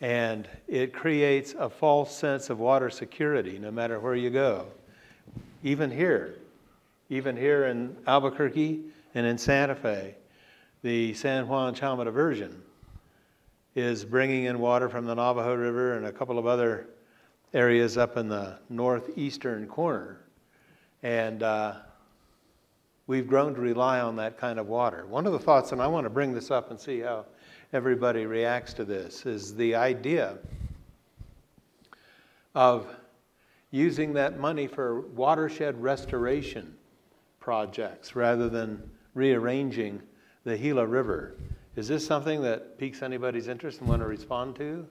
and it creates a false sense of water security no matter where you go. Even here, even here in Albuquerque and in Santa Fe, the San Juan Chama diversion is bringing in water from the Navajo River and a couple of other areas up in the northeastern corner. And uh, we've grown to rely on that kind of water. One of the thoughts, and I want to bring this up and see how everybody reacts to this, is the idea of using that money for watershed restoration projects rather than rearranging the Gila River. Is this something that piques anybody's interest and want to respond to?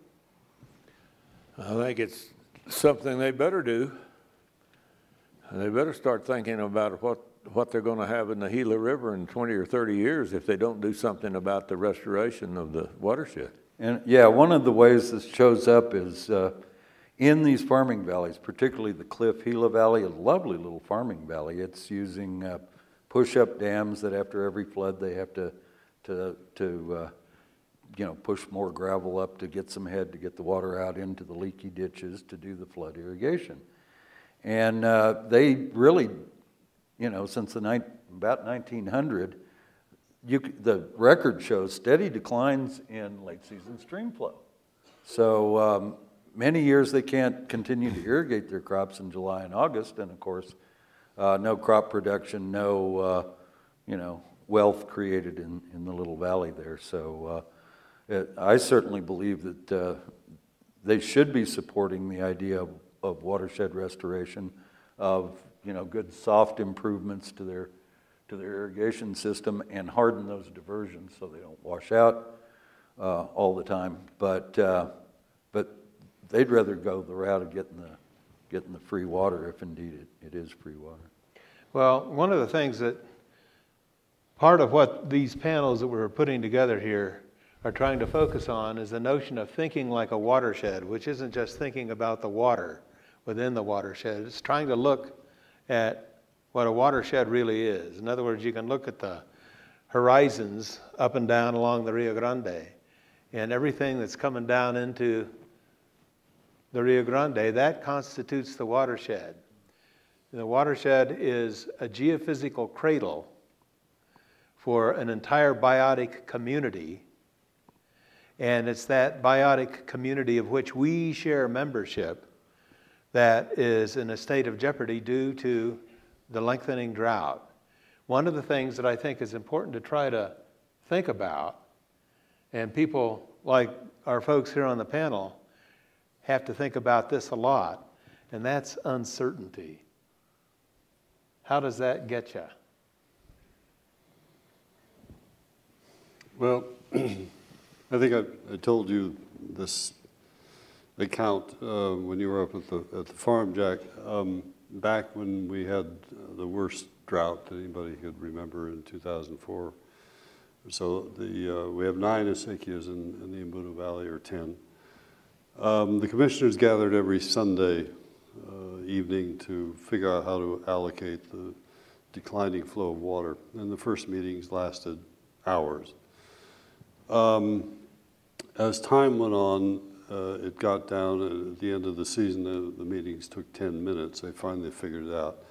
I think it's something they better do. They better start thinking about what, what they're gonna have in the Gila River in twenty or thirty years if they don't do something about the restoration of the watershed. And yeah, one of the ways this shows up is uh, in these farming valleys, particularly the Cliff Gila Valley, a lovely little farming valley. It's using uh, push-up dams that after every flood they have to to to uh, you know push more gravel up to get some head to get the water out into the leaky ditches to do the flood irrigation. And uh, they really, you know, since the ni- about 1900, you, the record shows steady declines in late season stream flow. So um, many years they can't continue to irrigate their crops in July and August, and of course, uh, no crop production, no, uh, you know, wealth created in, in the little valley there. So uh, it, I certainly believe that uh, they should be supporting the idea of, of watershed restoration, of you know good soft improvements to their to their irrigation system and harden those diversions so they don't wash out uh, all the time. But uh, but they'd rather go the route of getting the getting the free water if indeed it, it is free water. Well, one of the things that part of what these panels that we're putting together here are trying to focus on is the notion of thinking like a watershed, which isn't just thinking about the water within the watershed. It's trying to look at what a watershed really is. In other words, you can look at the horizons up and down along the Rio Grande, and everything that's coming down into the Rio Grande, that constitutes the watershed. The watershed is a geophysical cradle for an entire biotic community. And it's that biotic community of which we share membership that is in a state of jeopardy due to the lengthening drought. One of the things that I think is important to try to think about, and people like our folks here on the panel have to think about this a lot, and that's uncertainty. How does that get you? Well, I think I, I told you this account uh, when you were up at the, at the farm, Jack. Um, back when we had the worst drought that anybody could remember in 2004. So the, uh, we have nine acequias in, in the Embudo Valley, or 10. Um, the commissioners gathered every Sunday uh, evening to figure out how to allocate the declining flow of water. And the first meetings lasted hours. Um, as time went on, uh, it got down uh, at the end of the season, the, the meetings took 10 minutes. They finally figured it out.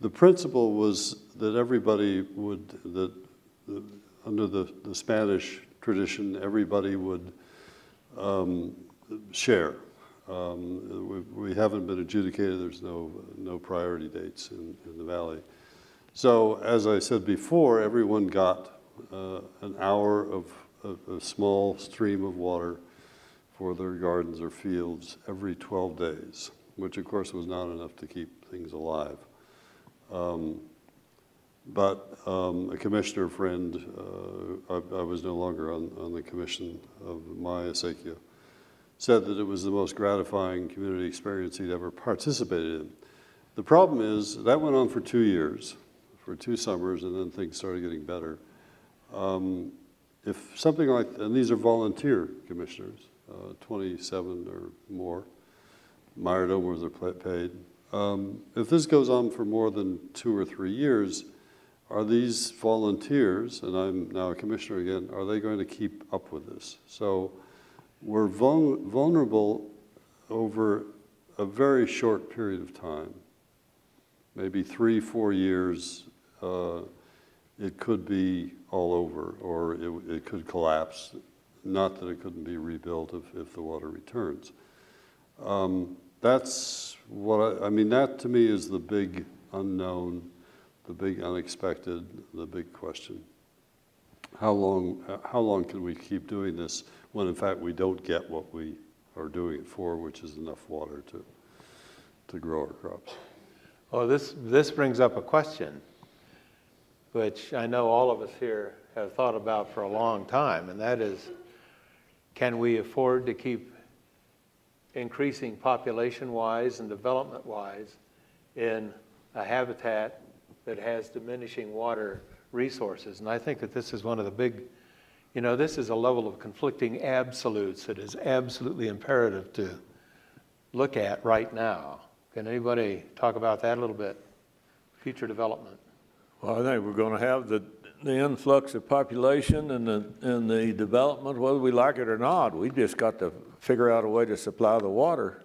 The principle was that everybody would, that the, under the, the Spanish tradition, everybody would um, share. Um, we, we, haven't been adjudicated, there's no, no priority dates in, in the valley. So as I said before, everyone got uh, an hour of a, a, small stream of water for their gardens or fields every 12 days, which of course was not enough to keep things alive. Um, but um, a commissioner friend, uh, I, I, was no longer on, on the commission of my acequia, said that it was the most gratifying community experience he'd ever participated in. The problem is that went on for two years, for two summers, and then things started getting better. Um, if something like, and these are volunteer commissioners, uh, 27 or more, mayordomos are paid. Um, if this goes on for more than two or three years, are these volunteers, and I'm now a commissioner again, are they going to keep up with this? So we're vul vulnerable over a very short period of time, maybe three, four years, uh, it could be all over or it, it, could collapse. Not that it couldn't be rebuilt if, if the water returns. Um, that's what I, I mean, that to me is the big unknown the big unexpected, the big question. How long, how long can we keep doing this when in fact we don't get what we are doing it for, which is enough water to, to grow our crops? Well, this, this brings up a question, which I know all of us here have thought about for a long time, and that is, can we afford to keep increasing population-wise and development-wise in a habitat that has diminishing water resources. And I think that this is one of the big, you know, this is a level of conflicting absolutes that is absolutely imperative to look at right now. Can anybody talk about that a little bit? Future development. Well, I think we're going to have the, the influx of population and the, and the development, whether we like it or not. We've just got to figure out a way to supply the water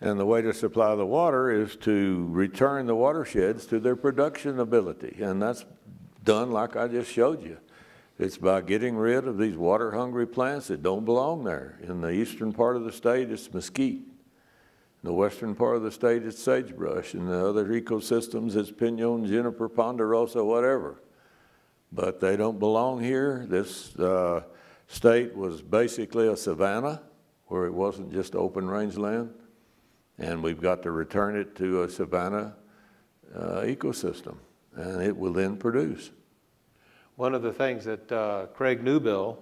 and the way to supply the water is to return the watersheds to their production ability. And that's done like I just showed you. It's by getting rid of these water hungry plants that don't belong there. In the eastern part of the state, it's mesquite. In the western part of the state, it's sagebrush. In the other ecosystems, it's pinon, juniper, ponderosa, whatever. But they don't belong here. This uh, state was basically a savanna where it wasn't just open rangeland and we've got to return it to a savanna uh, ecosystem, and it will then produce. One of the things that uh, Craig Newbill,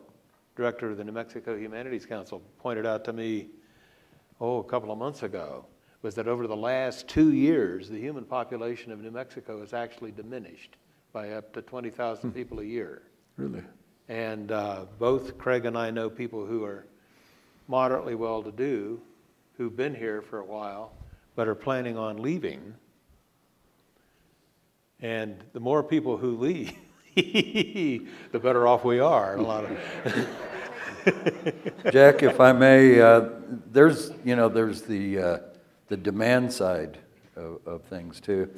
director of the New Mexico Humanities Council, pointed out to me, oh, a couple of months ago, was that over the last two years, the human population of New Mexico has actually diminished by up to 20,000 hmm. people a year. Really? And uh, both Craig and I know people who are moderately well to do who've been here for a while but are planning on leaving. And the more people who leave, the better off we are. A lot of Jack, if I may, uh, there's you know there's the uh, the demand side of, of, things too,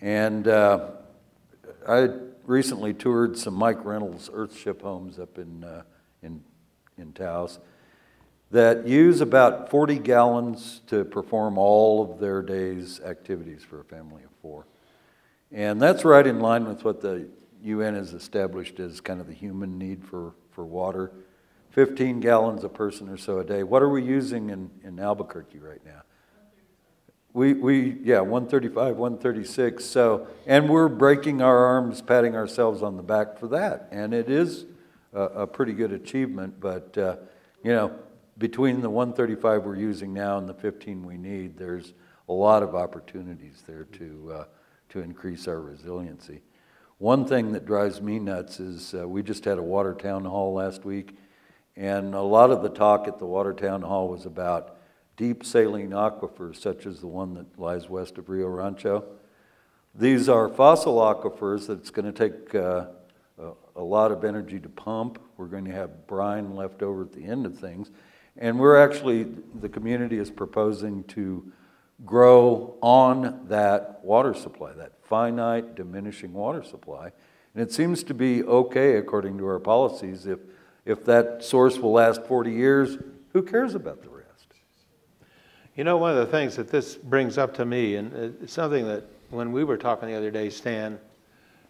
and uh, I recently toured some Mike Reynolds Earthship homes up in uh, in in Taos, that use about 40 gallons to perform all of their day's activities for a family of four. And that's right in line with what the UN has established as kind of the human need for, for water. 15 gallons a person or so a day. What are we using in, in Albuquerque right now? We, we, yeah, 135, 136. So, and we're breaking our arms, patting ourselves on the back for that. And it is a, a pretty good achievement, but, uh, you know, between the 135 we're using now and the 15 we need, there's a lot of opportunities there to, uh, to increase our resiliency. One thing that drives me nuts is uh, we just had a water town hall last week, and a lot of the talk at the water town hall was about deep saline aquifers, such as the one that lies west of Rio Rancho. These are fossil aquifers that it's going to take uh, a, lot of energy to pump. We're going to have brine left over at the end of things. And we're actually, the community is proposing to grow on that water supply, that finite diminishing water supply. And it seems to be okay according to our policies. If, if that source will last 40 years, who cares about the? You know, one of the things that this brings up to me, and it's something that when we were talking the other day, Stan,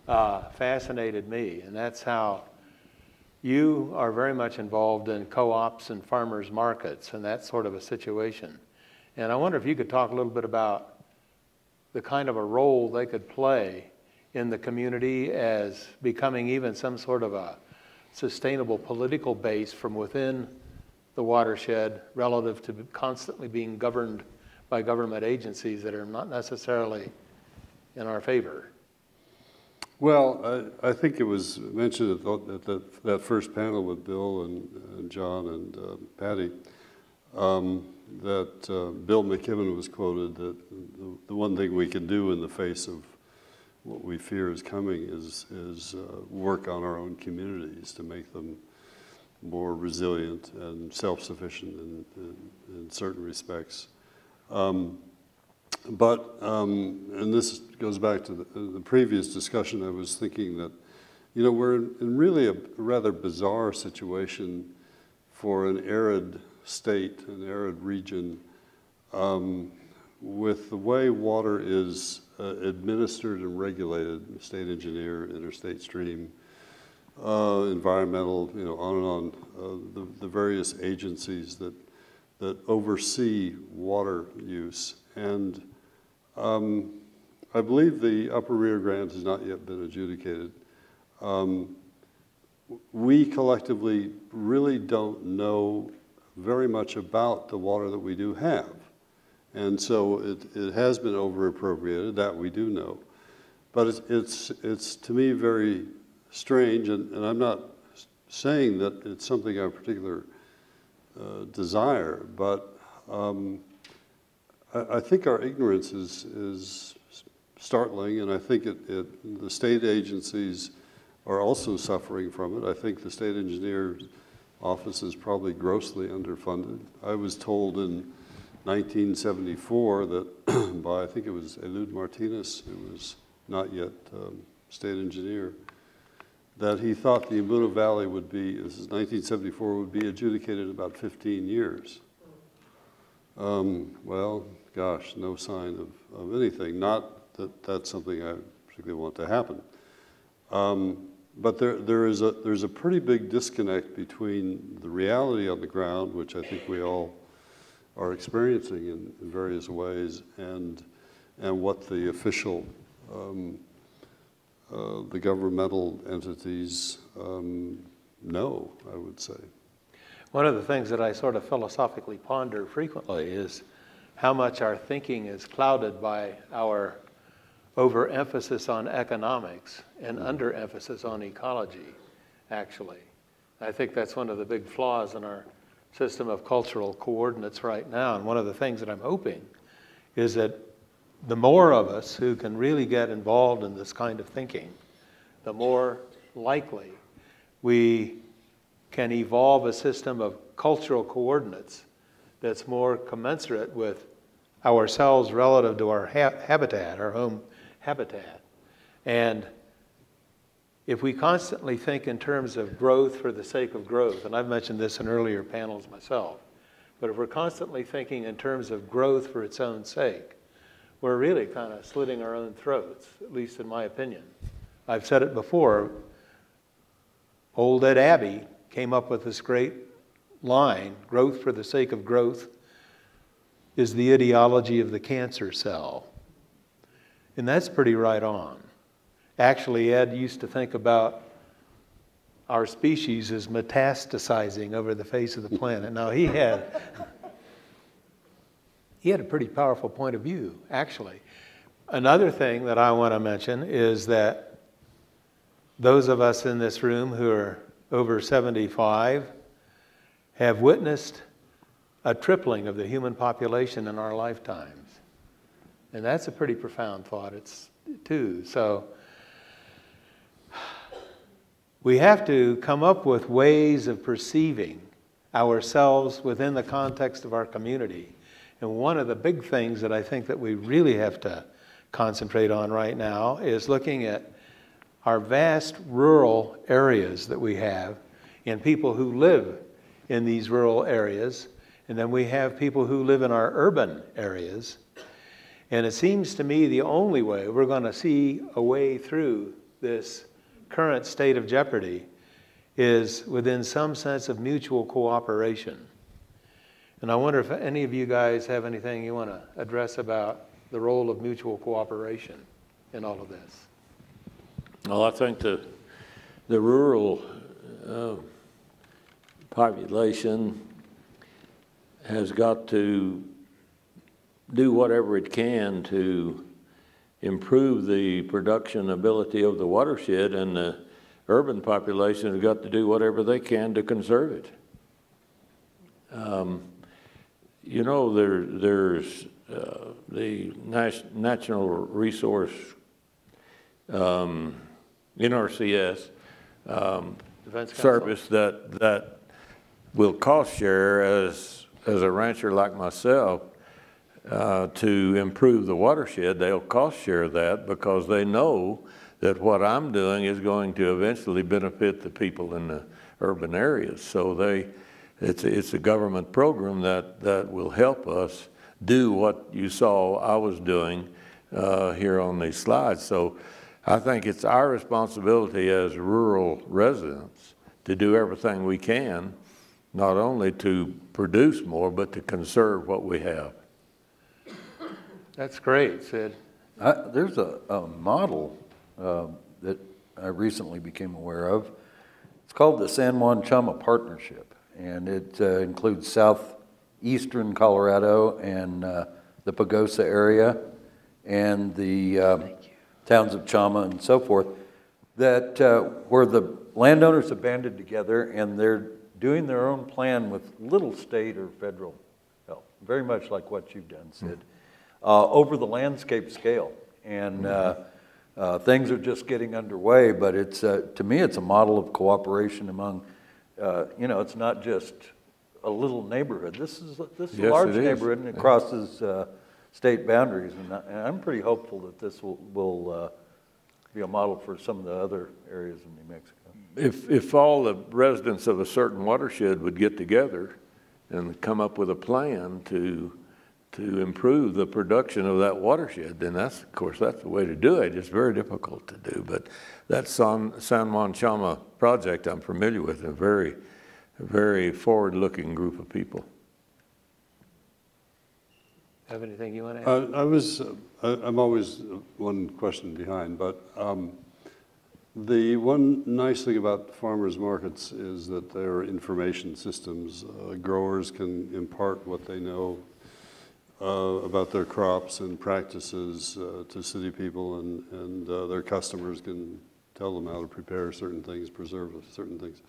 uh, fascinated me, and that's how you are very much involved in co-ops and farmers markets and that sort of a situation. And I wonder if you could talk a little bit about the kind of a role they could play in the community as becoming even some sort of a sustainable political base from within the watershed relative to constantly being governed by government agencies that are not necessarily in our favor. Well, I, I think it was mentioned at, the, at the, that first panel with Bill and, and John and uh, Patty um, that uh, Bill McKibben was quoted that the, the, one thing we can do in the face of what we fear is coming is, is uh, work on our own communities to make them more resilient and self-sufficient in, in, in, certain respects. Um, but, um, and this goes back to the, the, previous discussion, I was thinking that, you know, we're in, in really a rather bizarre situation for an arid state, an arid region, um, with the way water is uh, administered and regulated, state engineer, interstate stream, uh, environmental, you know, on and on, uh, the, the various agencies that, that oversee water use. And um, I believe the Upper Rio Grande has not yet been adjudicated. Um, we collectively really don't know very much about the water that we do have. And so it, it has been over appropriated, that we do know. But it's, it's, it's to me very strange, and, and I'm not saying that it's something I particular uh, desire, but um, I, I, think our ignorance is, is startling, and I think it, it, the state agencies are also suffering from it. I think the state engineer's office is probably grossly underfunded. I was told in 1974 that by, I think it was Eluid Martinez, who was not yet um, state engineer, that he thought the Yamuna Valley would be, this is 1974, would be adjudicated in about 15 years. Um, well, gosh, no sign of, of anything. Not that that's something I particularly want to happen. Um, but there, there is a, there's a pretty big disconnect between the reality on the ground, which I think we all are experiencing in, in various ways, and, and what the official um, uh, the governmental entities um, know, I would say. One of the things that I sort of philosophically ponder frequently is how much our thinking is clouded by our overemphasis on economics and mm-hmm. underemphasis on ecology, actually. I think that's one of the big flaws in our system of cultural coordinates right now. And one of the things that I'm hoping is that the more of us who can really get involved in this kind of thinking, the more likely we can evolve a system of cultural coordinates that's more commensurate with ourselves relative to our ha habitat, our home habitat. And if we constantly think in terms of growth for the sake of growth, and I've mentioned this in earlier panels myself, but if we're constantly thinking in terms of growth for its own sake, we're really kind of slitting our own throats, at least in my opinion. I've said it before. Old Ed Abbey came up with this great line growth for the sake of growth is the ideology of the cancer cell. And that's pretty right on. Actually, Ed used to think about our species is metastasizing over the face of the planet. Now, he had, he had a pretty powerful point of view, actually. Another thing that I want to mention is that those of us in this room who are over 75 have witnessed a tripling of the human population in our lifetimes. And that's a pretty profound thought, it's too. So we have to come up with ways of perceiving ourselves within the context of our community. And one of the big things that I think that we really have to concentrate on right now is looking at our vast rural areas that we have and people who live in these rural areas. And then we have people who live in our urban areas. And it seems to me the only way we're going to see a way through this current state of jeopardy is within some sense of mutual cooperation. And I wonder if any of you guys have anything you want to address about the role of mutual cooperation in all of this. Well, I think the, the rural uh, population has got to do whatever it can to improve the production ability of the watershed, and the urban population has got to do whatever they can to conserve it. Um, you know, there, there's uh, the National Resource um, NRCS um, service that that will cost share as as a rancher like myself uh, to improve the watershed. They'll cost share that because they know that what I'm doing is going to eventually benefit the people in the urban areas. So they, it's a, it's a government program that that will help us do what you saw I was doing uh, here on these slides. So. I think it's our responsibility as rural residents to do everything we can, not only to produce more, but to conserve what we have. That's great, Sid. I, there's a, a model uh, that I recently became aware of. It's called the San Juan Chama Partnership, and it uh, includes southeastern Colorado and uh, the Pagosa area and the uh, towns of Chama and so forth, that uh, where the landowners have banded together and they're doing their own plan with little state or federal help, very much like what you've done, Sid, uh, over the landscape scale. And uh, uh, things are just getting underway, but it's, uh, to me, it's a model of cooperation among, uh, you know, it's not just a little neighborhood. This is, this is a large neighborhood and it crosses uh, state boundaries. And I- and I'm pretty hopeful that this will, will uh, be a model for some of the other areas in New Mexico. If, if all the residents of a certain watershed would get together and come up with a plan to, to improve the production of that watershed, then that's, of course, that's the way to do it. It's very difficult to do, but that San, San Juan Chama project I'm familiar with, a very, very forward-looking group of people. Have anything you want to add? Uh, I was, uh, I- I'm always one question behind, but um, the one nice thing about farmers markets is that they're information systems. Uh, Growers can impart what they know uh, about their crops and practices uh, to city people, and, and uh, their customers can tell them how to prepare certain things, preserve certain things.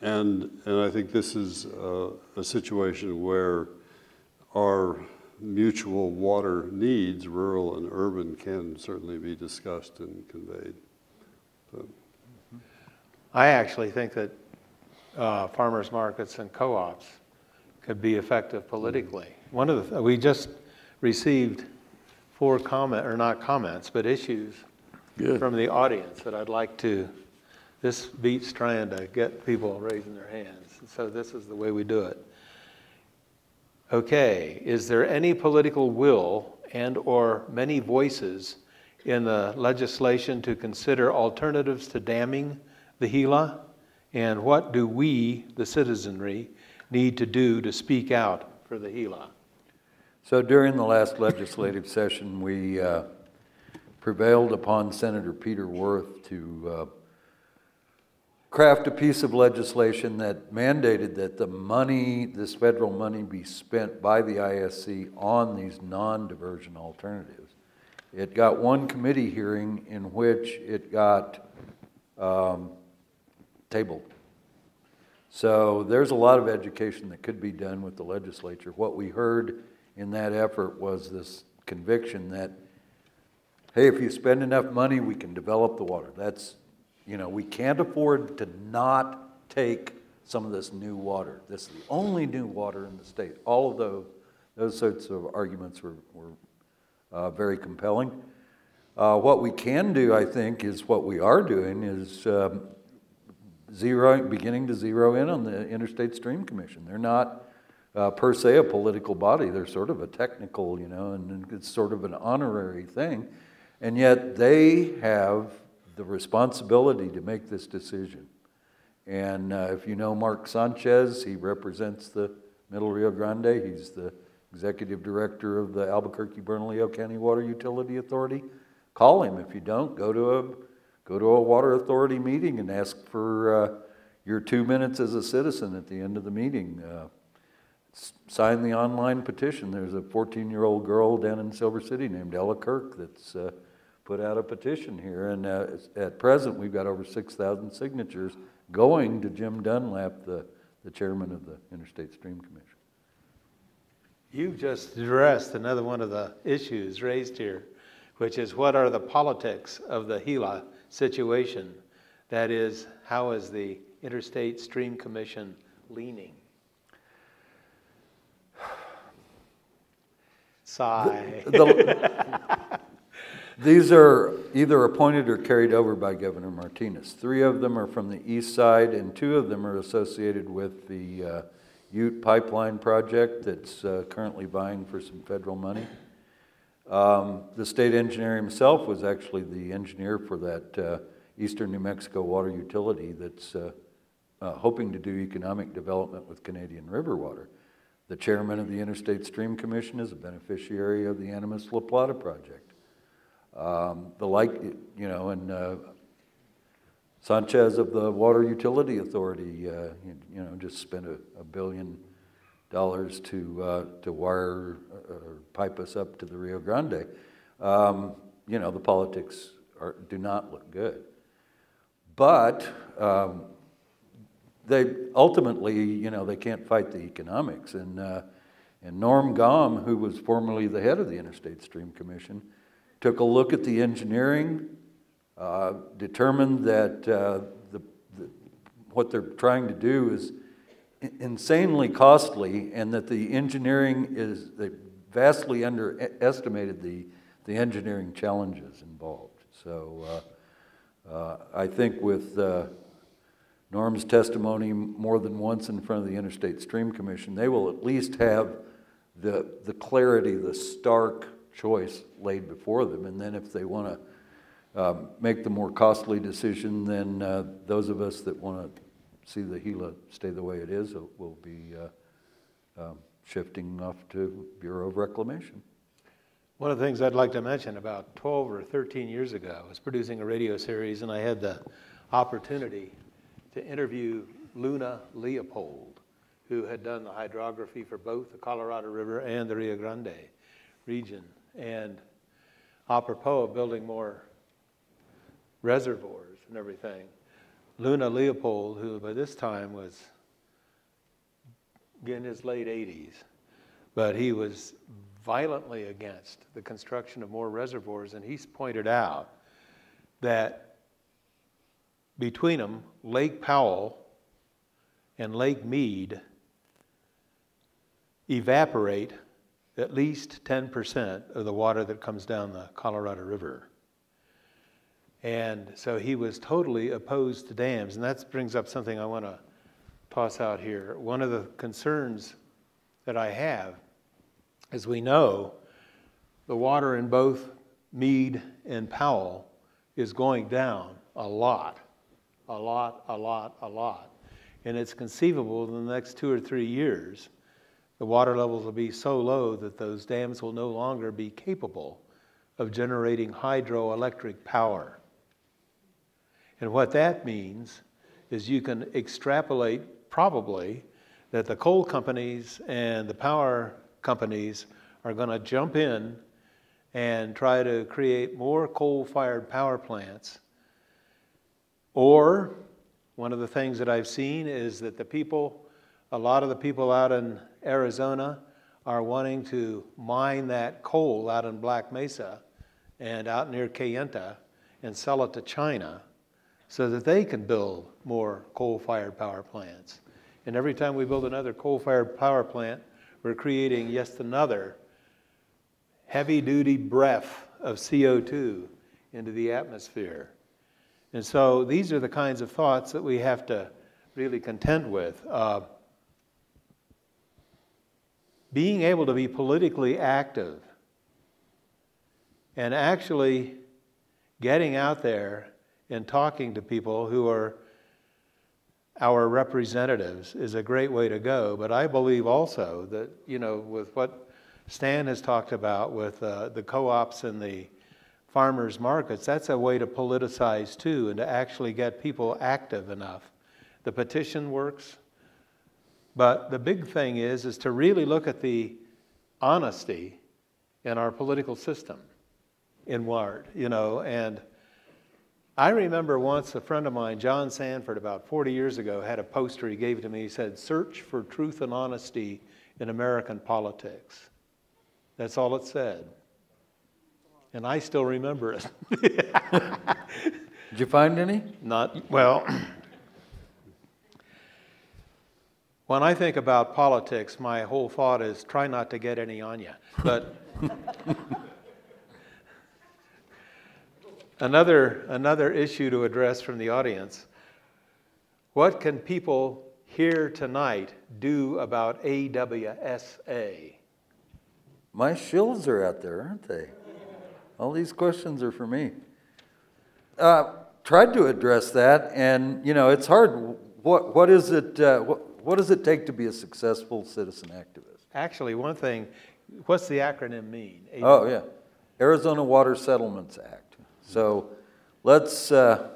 And, and I think this is uh, a situation where our mutual water needs, rural and urban, can certainly be discussed and conveyed. I actually think that uh, farmers markets and co-ops could be effective politically. One of the, we just received four comment, or not comments, but issues Good. from the audience that I'd like to, this beats trying to get people raising their hands. So this is the way we do it. Okay, is there any political will and/or many voices in the legislation to consider alternatives to damming the Gila? And what do we, the citizenry, need to do to speak out for the Gila? So during the last legislative session, we uh, prevailed upon Senator Peter Wirth to uh, craft a piece of legislation that mandated that the money, this federal money, be spent by the ISC on these non-diversion alternatives. It got one committee hearing in which it got um, tabled. So there's a lot of education that could be done with the legislature. What we heard in that effort was this conviction that, hey, if you spend enough money, we can develop the water. That's, you know, we can't afford to not take some of this new water. This is the only new water in the state. All of those, those sorts of arguments were, were uh, very compelling. Uh, what we can do, I think, is what we are doing is um, zero, beginning to zero in on the Interstate Stream Commission. They're not uh, per se a political body. They're sort of a technical, you know, and it's sort of an honorary thing. And yet they have the responsibility to make this decision. And uh, if you know Mark Sanchez, he represents the Middle Rio Grande. He's the executive director of the Albuquerque Bernalillo County Water Utility Authority. Call him. If you don't, go to a go to a water authority meeting and ask for uh, your two minutes as a citizen at the end of the meeting. Uh, sign the online petition. There's a 14 year old girl down in Silver City named Ella Kirk that's uh, put out a petition here. And uh, at present, we've got over 6,000 signatures going to Jim Dunlap, the, the chairman of the Interstate Stream Commission. You've just addressed another one of the issues raised here, which is what are the politics of the Gila situation? That is, how is the Interstate Stream Commission leaning? Sigh. The- These are either appointed or carried over by Governor Martinez. Three of them are from the east side, and two of them are associated with the uh, Ute Pipeline project that's uh, currently vying for some federal money. Um, The state engineer himself was actually the engineer for that uh, eastern New Mexico water utility that's uh, uh, hoping to do economic development with Canadian River water. The chairman of the Interstate Stream Commission is a beneficiary of the Animas La Plata project. Um, The like, you know, and uh, Sanchez of the Water Utility Authority, uh, you you know, just spent a a billion dollars to, uh, to wire uh, or pipe us up to the Rio Grande. Um, You know, the politics are, do not look good. But um, they ultimately, you know, they can't fight the economics. And, uh, and Norm Gaume, who was formerly the head of the Interstate Stream Commission, took a look at the engineering, uh, determined that uh, the, the, what they're trying to do is insanely costly, and that the engineering is they vastly underestimated the, the engineering challenges involved. So uh, uh, I think with uh, Norm's testimony more than once in front of the Interstate Stream Commission, they will at least have the, the clarity, the stark choice laid before them. And then if they want to um, make the more costly decision, then uh, those of us that want to see the Gila stay the way it is uh, will be uh, um, shifting off to Bureau of Reclamation. One of the things I'd like to mention about 12 or 13 years ago, I was producing a radio series and I had the opportunity to interview Luna Leopold, who had done the hydrography for both the Colorado River and the Rio Grande region. And apropos of building more reservoirs and everything, Luna Leopold, who by this time was in his late 80s, but he was violently against the construction of more reservoirs, and he's pointed out that between them, Lake Powell and Lake Mead evaporate at least 10% of the water that comes down the Colorado River. And so he was totally opposed to dams, and that brings up something I want to toss out here. One of the concerns that I have, as we know, the water in both Mead and Powell is going down a lot, a lot, a lot, a lot. And it's conceivable in the next two or three years, the water levels will be so low that those dams will no longer be capable of generating hydroelectric power. And what that means is you can extrapolate probably that the coal companies and the power companies are going to jump in and try to create more coal fired power plants. Or one of the things that I've seen is that the people, a lot of the people out in Arizona, are wanting to mine that coal out in Black Mesa and out near Kayenta and sell it to China so that they can build more coal fired power plants. And every time we build another coal fired power plant, we're creating yet another heavy duty breath of CO2 into the atmosphere. And so these are the kinds of thoughts that we have to really contend with. Uh, being able to be politically active and actually getting out there and talking to people who are our representatives is a great way to go. But I believe also that, you know, with what Stan has talked about with uh, the co ops and the farmers markets, that's a way to politicize too and to actually get people active enough. The petition works. But the big thing is, is to really look at the honesty in our political system in WARD, you know, and I remember once a friend of mine, John Sanford, about 40 years ago, had a poster he gave to me. He said, Search for truth and honesty in American politics. That's all it said. And I still remember it. Did you find any? Not, well, when I think about politics, my whole thought is try not to get any on you. But Another, another issue to address from the audience. What can people here tonight do about AWSA? My shills are out there, aren't they? All these questions are for me. Uh, tried to address that, and you know, it's hard. What, what is it? Uh, what, what does it take to be a successful citizen activist? Actually, one thing. What's the acronym mean? Oh yeah, Arizona Water Settlements Act. So let's, uh,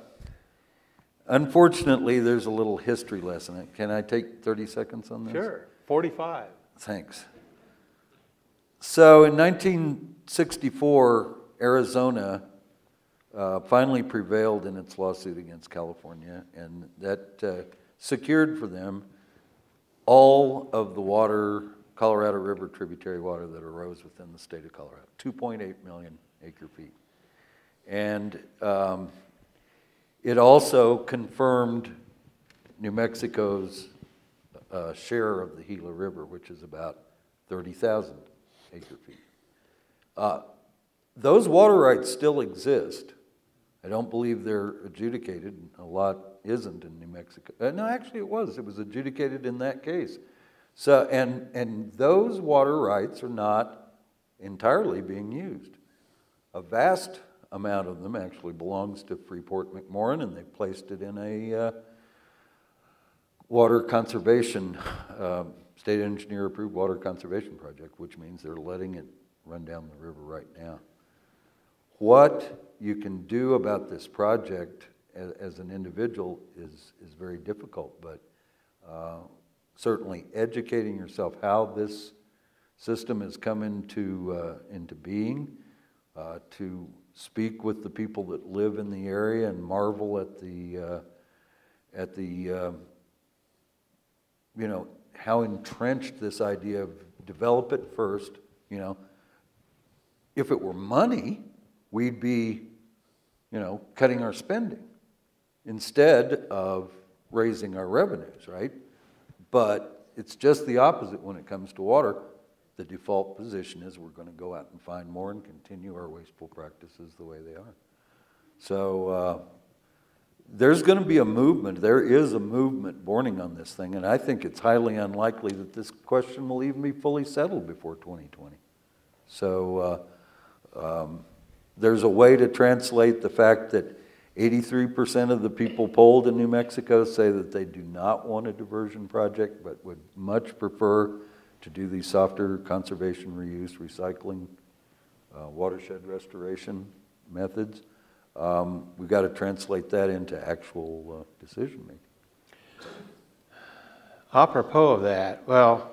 unfortunately, there's a little history lesson. Can I take 30 seconds on this? Sure, 45. Thanks. So in 1964, Arizona uh, finally prevailed in its lawsuit against California, and that uh, secured for them all of the water, Colorado River tributary water that arose within the state of Colorado, 2.8 million acre feet. And um, it also confirmed New Mexico's uh, share of the Gila River, which is about 30,000 acre feet. Uh, those water rights still exist. I don't believe they're adjudicated. A lot isn't in New Mexico. Uh, no, actually, it was. It was adjudicated in that case. So, and, and those water rights are not entirely being used. A vast amount of them actually belongs to Freeport McMoRan, and they placed it in a uh, water conservation, uh, state engineer approved water conservation project, which means they're letting it run down the river right now. What you can do about this project as, as an individual is, is very difficult, but uh, certainly educating yourself how this system has come into, uh, into being, uh, to speak with the people that live in the area and marvel at the, uh, at the, uh, you know, how entrenched this idea of develop it first, you know. If it were money, we'd be, you know, cutting our spending instead of raising our revenues, right? But it's just the opposite when it comes to water the default position is we're going to go out and find more and continue our wasteful practices the way they are. So uh, there's going to be a movement. There is a movement borning on this thing, and I think it's highly unlikely that this question will even be fully settled before 2020. So uh, um, there's a way to translate the fact that 83% of the people polled in New Mexico say that they do not want a diversion project, but would much prefer to do these softer conservation, reuse, recycling, uh, watershed restoration methods. Um, we've got to translate that into actual uh, decision making. apropos of that, well,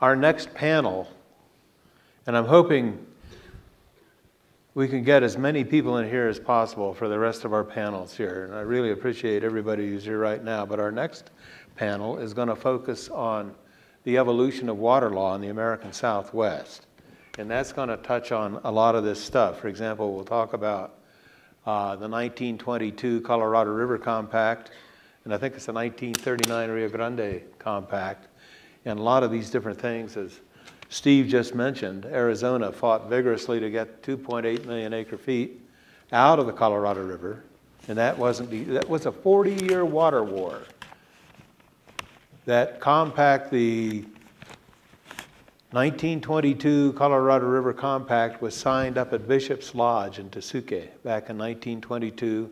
our next panel, and I'm hoping we can get as many people in here as possible for the rest of our panels here. And I really appreciate everybody who's here right now. But our next panel is going to focus on the evolution of water law in the American Southwest. And that's going to touch on a lot of this stuff. For example, we'll talk about uh, the 1922 Colorado River Compact, and I think it's the 1939 Rio Grande Compact, and a lot of these different things as Steve just mentioned, Arizona fought vigorously to get 2.8 million acre feet out of the Colorado River, and that wasn't that was a 40-year water war. That compact, the 1922 Colorado River Compact was signed up at Bishop's Lodge in Tesuque back in 1922.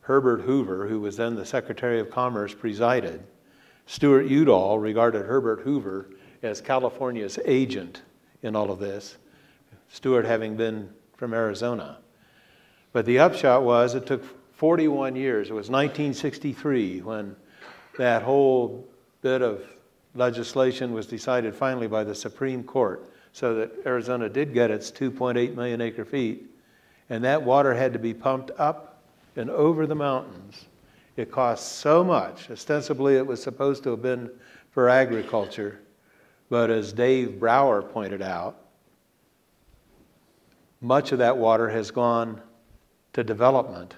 Herbert Hoover, who was then the Secretary of Commerce, presided. Stewart Udall regarded Herbert Hoover as California's agent in all of this, Stewart having been from Arizona. But the upshot was it took 41 years. It was 1963 when that whole bit of legislation was decided finally by the Supreme Court so that Arizona did get its 2.8 million acre feet. And that water had to be pumped up and over the mountains. It cost so much. Ostensibly, it was supposed to have been for agriculture. But as Dave Brower pointed out, much of that water has gone to development.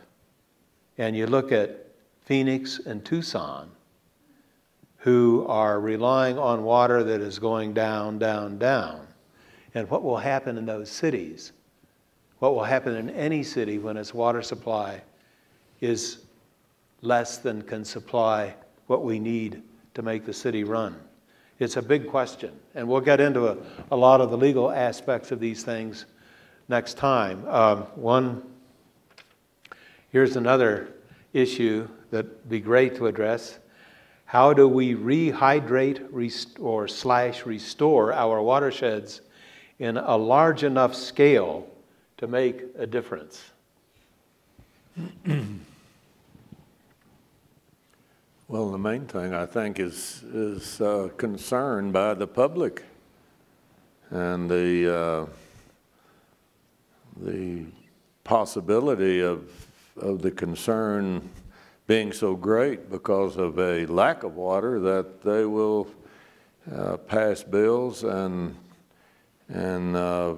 And you look at Phoenix and Tucson, who are relying on water that is going down, down, down. And what will happen in those cities? What will happen in any city when its water supply is less than can supply what we need to make the city run? It's a big question, and we'll get into a, a lot of the legal aspects of these things next time. Um, one, here's another issue that'd be great to address. How do we rehydrate rest- or slash restore our watersheds in a large enough scale to make a difference? Well, the main thing, I think, is, is uh, concern by the public and the, uh, the possibility of, of the concern being so great because of a lack of water that they will uh, pass bills and, and uh,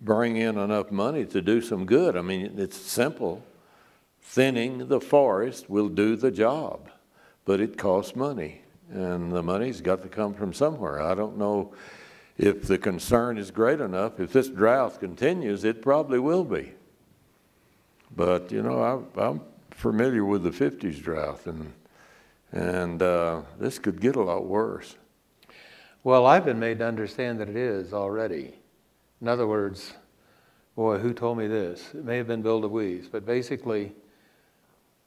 bring in enough money to do some good. I mean, it's simple. Thinning the forest will do the job but it costs money, and the money's got to come from somewhere. I don't know if the concern is great enough. If this drought continues, it probably will be. But, you know, I, am familiar with the 50s drought, and, and uh, this could get a lot worse. Well, I've been made to understand that it is already. In other words, boy, who told me this? It may have been Bill deBuys, but basically,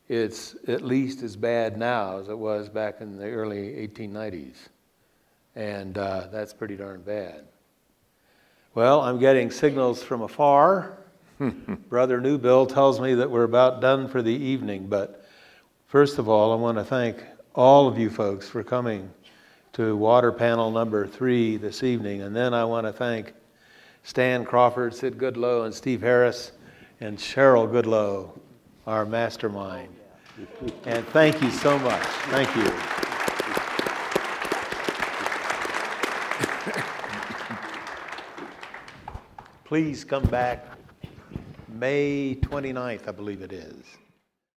it's at least as bad now as it was back in the early 1890s. And uh, that's pretty darn bad. Well, I'm getting signals from afar. Brother Newbill tells me that we're about done for the evening. But first of all, I want to thank all of you folks for coming to water panel number three this evening. And then I want to thank Stan Crawford, Sid Goodloe, and Steve Harris, and Cheryl Goodloe our mastermind. And thank you so much. Thank you. Please come back May 29th, I believe it is.